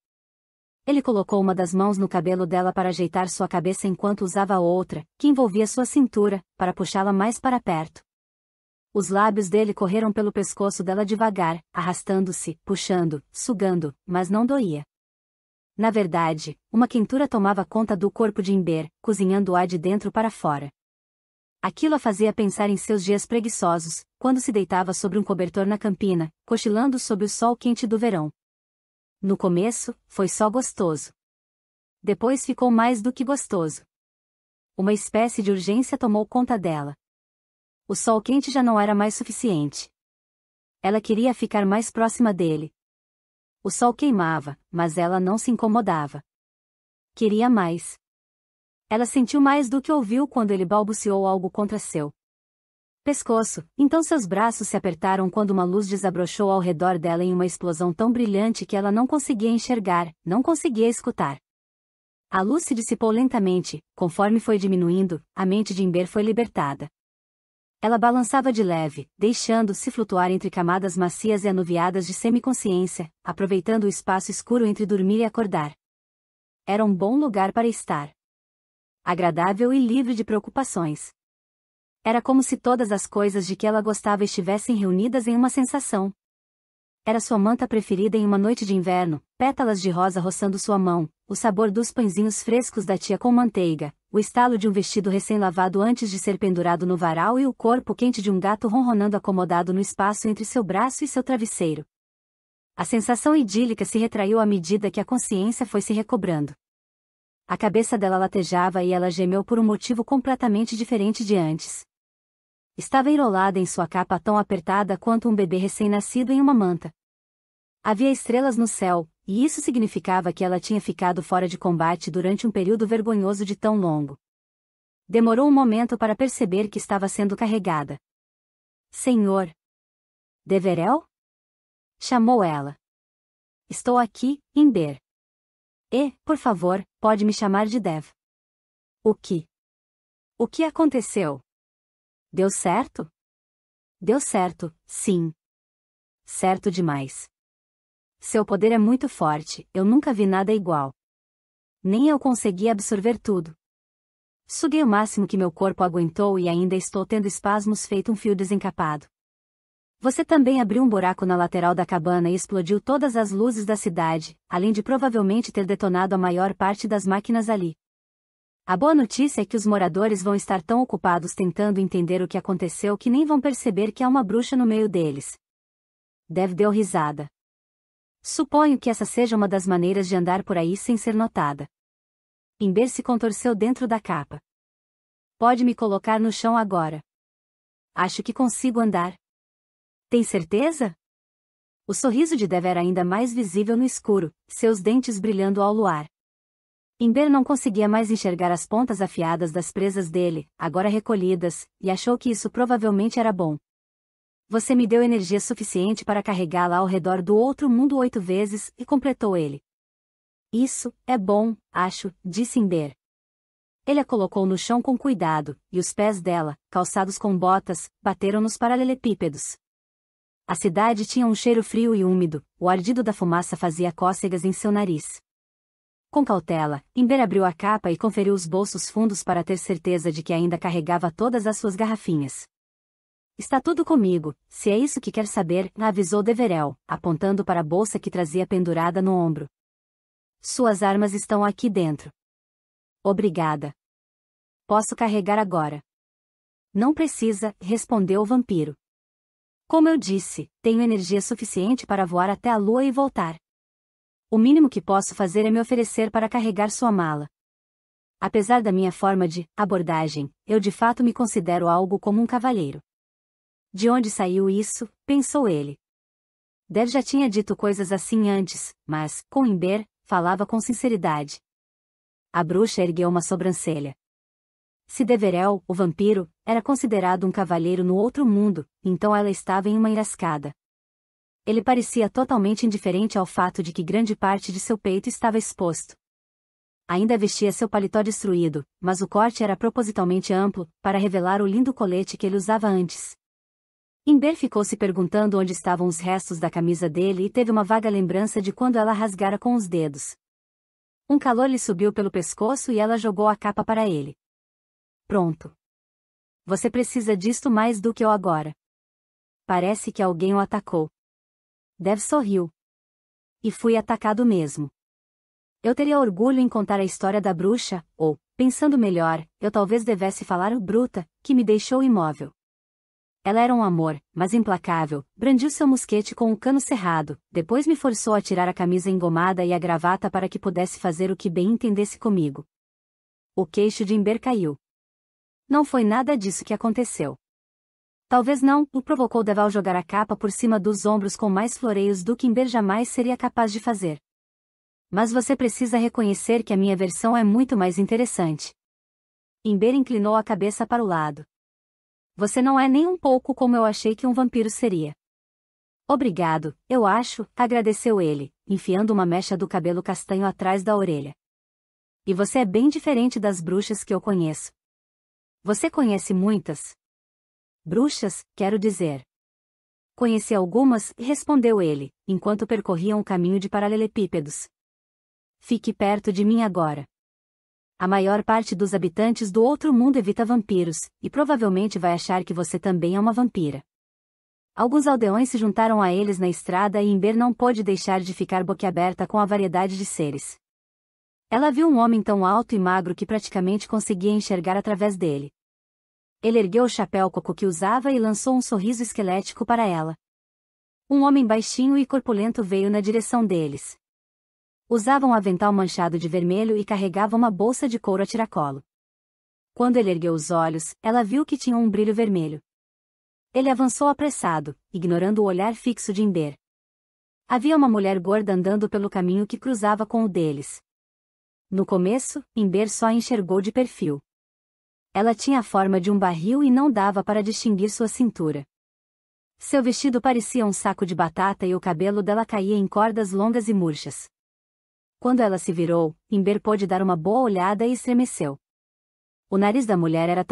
Ele colocou uma das mãos no cabelo dela para ajeitar sua cabeça enquanto usava a outra, que envolvia sua cintura, para puxá-la mais para perto. Os lábios dele correram pelo pescoço dela devagar, arrastando-se, puxando, sugando, mas não doía. Na verdade, uma quentura tomava conta do corpo de Imber, cozinhando-a de dentro para fora. Aquilo a fazia pensar em seus dias preguiçosos, quando se deitava sobre um cobertor na campina, cochilando sob o sol quente do verão. No começo, foi só gostoso. Depois ficou mais do que gostoso. Uma espécie de urgência tomou conta dela. O sol quente já não era mais suficiente. Ela queria ficar mais próxima dele. O sol queimava, mas ela não se incomodava. Queria mais. Ela sentiu mais do que ouviu quando ele balbuciou algo contra seu pescoço, então seus braços se apertaram quando uma luz desabrochou ao redor dela em uma explosão tão brilhante que ela não conseguia enxergar, não conseguia escutar. A luz se dissipou lentamente, conforme foi diminuindo, a mente de Imber foi libertada. Ela balançava de leve, deixando-se flutuar entre camadas macias e anuviadas de semiconsciência, aproveitando o espaço escuro entre dormir e acordar. Era um bom lugar para estar agradável e livre de preocupações. Era como se todas as coisas de que ela gostava estivessem reunidas em uma sensação. Era sua manta preferida em uma noite de inverno, pétalas de rosa roçando sua mão, o sabor dos pãezinhos frescos da tia com manteiga, o estalo de um vestido recém-lavado antes de ser pendurado no varal e o corpo quente de um gato ronronando acomodado no espaço entre seu braço e seu travesseiro. A sensação idílica se retraiu à medida que a consciência foi se recobrando. A cabeça dela latejava e ela gemeu por um motivo completamente diferente de antes. Estava enrolada em sua capa tão apertada quanto um bebê recém-nascido em uma manta. Havia estrelas no céu, e isso significava que ela tinha ficado fora de combate durante um período vergonhoso de tão longo. Demorou um momento para perceber que estava sendo carregada. Senhor! Deverel? Chamou ela. Estou aqui, Imber. E, por favor, pode me chamar de Dev. O que? O que aconteceu? Deu certo? Deu certo, sim. Certo demais. Seu poder é muito forte, eu nunca vi nada igual. Nem eu consegui absorver tudo. Suguei o máximo que meu corpo aguentou e ainda estou tendo espasmos feito um fio desencapado. Você também abriu um buraco na lateral da cabana e explodiu todas as luzes da cidade, além de provavelmente ter detonado a maior parte das máquinas ali. A boa notícia é que os moradores vão estar tão ocupados tentando entender o que aconteceu que nem vão perceber que há uma bruxa no meio deles. Dev deu risada. Suponho que essa seja uma das maneiras de andar por aí sem ser notada. Imber se contorceu dentro da capa. Pode me colocar no chão agora. Acho que consigo andar. Tem certeza? O sorriso de Dev era ainda mais visível no escuro, seus dentes brilhando ao luar. Imber não conseguia mais enxergar as pontas afiadas das presas dele, agora recolhidas, e achou que isso provavelmente era bom. Você me deu energia suficiente para carregá-la ao redor do outro mundo oito vezes, e completou ele. Isso, é bom, acho, disse Imber. Ele a colocou no chão com cuidado, e os pés dela, calçados com botas, bateram nos paralelepípedos. A cidade tinha um cheiro frio e úmido, o ardido da fumaça fazia cócegas em seu nariz. Com cautela, Imber abriu a capa e conferiu os bolsos fundos para ter certeza de que ainda carregava todas as suas garrafinhas. Está tudo comigo, se é isso que quer saber, avisou Deverel, apontando para a bolsa que trazia pendurada no ombro. Suas armas estão aqui dentro. Obrigada. Posso carregar agora. Não precisa, respondeu o vampiro. Como eu disse, tenho energia suficiente para voar até a lua e voltar. O mínimo que posso fazer é me oferecer para carregar sua mala. Apesar da minha forma de abordagem, eu de fato me considero algo como um cavalheiro. De onde saiu isso? pensou ele. Dev já tinha dito coisas assim antes, mas, com Imber, falava com sinceridade. A bruxa ergueu uma sobrancelha. Se Deverel, o vampiro, era considerado um cavalheiro no outro mundo, então ela estava em uma enrascada. Ele parecia totalmente indiferente ao fato de que grande parte de seu peito estava exposto. Ainda vestia seu paletó destruído, mas o corte era propositalmente amplo, para revelar o lindo colete que ele usava antes. Imber ficou se perguntando onde estavam os restos da camisa dele e teve uma vaga lembrança de quando ela rasgara com os dedos. Um calor lhe subiu pelo pescoço e ela jogou a capa para ele. Pronto. Você precisa disto mais do que eu agora. Parece que alguém o atacou. Dev sorriu. E fui atacado mesmo. Eu teria orgulho em contar a história da bruxa, ou, pensando melhor, eu talvez devesse falar bruta, que me deixou imóvel. Ela era um amor, mas implacável, brandiu seu mosquete com um cano cerrado, depois me forçou a tirar a camisa engomada e a gravata para que pudesse fazer o que bem entendesse comigo. O queixo de Imber caiu. Não foi nada disso que aconteceu. Talvez não, o provocou Deval jogar a capa por cima dos ombros com mais floreios do que Imber jamais seria capaz de fazer. Mas você precisa reconhecer que a minha versão é muito mais interessante. Imber inclinou a cabeça para o lado. Você não é nem um pouco como eu achei que um vampiro seria. Obrigado, eu acho, agradeceu ele, enfiando uma mecha do cabelo castanho atrás da orelha. E você é bem diferente das bruxas que eu conheço. Você conhece muitas? Bruxas, quero dizer. Conheci algumas, respondeu ele, enquanto percorriam o caminho de paralelepípedos. Fique perto de mim agora. A maior parte dos habitantes do outro mundo evita vampiros, e provavelmente vai achar que você também é uma vampira. Alguns aldeões se juntaram a eles na estrada e Imber não pôde deixar de ficar boquiaberta com a variedade de seres. Ela viu um homem tão alto e magro que praticamente conseguia enxergar através dele. Ele ergueu o chapéu coco que usava e lançou um sorriso esquelético para ela. Um homem baixinho e corpulento veio na direção deles. Usava um avental manchado de vermelho e carregava uma bolsa de couro a tiracolo. Quando ele ergueu os olhos, ela viu que tinha um brilho vermelho. Ele avançou apressado, ignorando o olhar fixo de Imber. Havia uma mulher gorda andando pelo caminho que cruzava com o deles. No começo, Imber só a enxergou de perfil. Ela tinha a forma de um barril e não dava para distinguir sua cintura. Seu vestido parecia um saco de batata e o cabelo dela caía em cordas longas e murchas. Quando ela se virou, Imber pôde dar uma boa olhada e estremeceu. O nariz da mulher era tão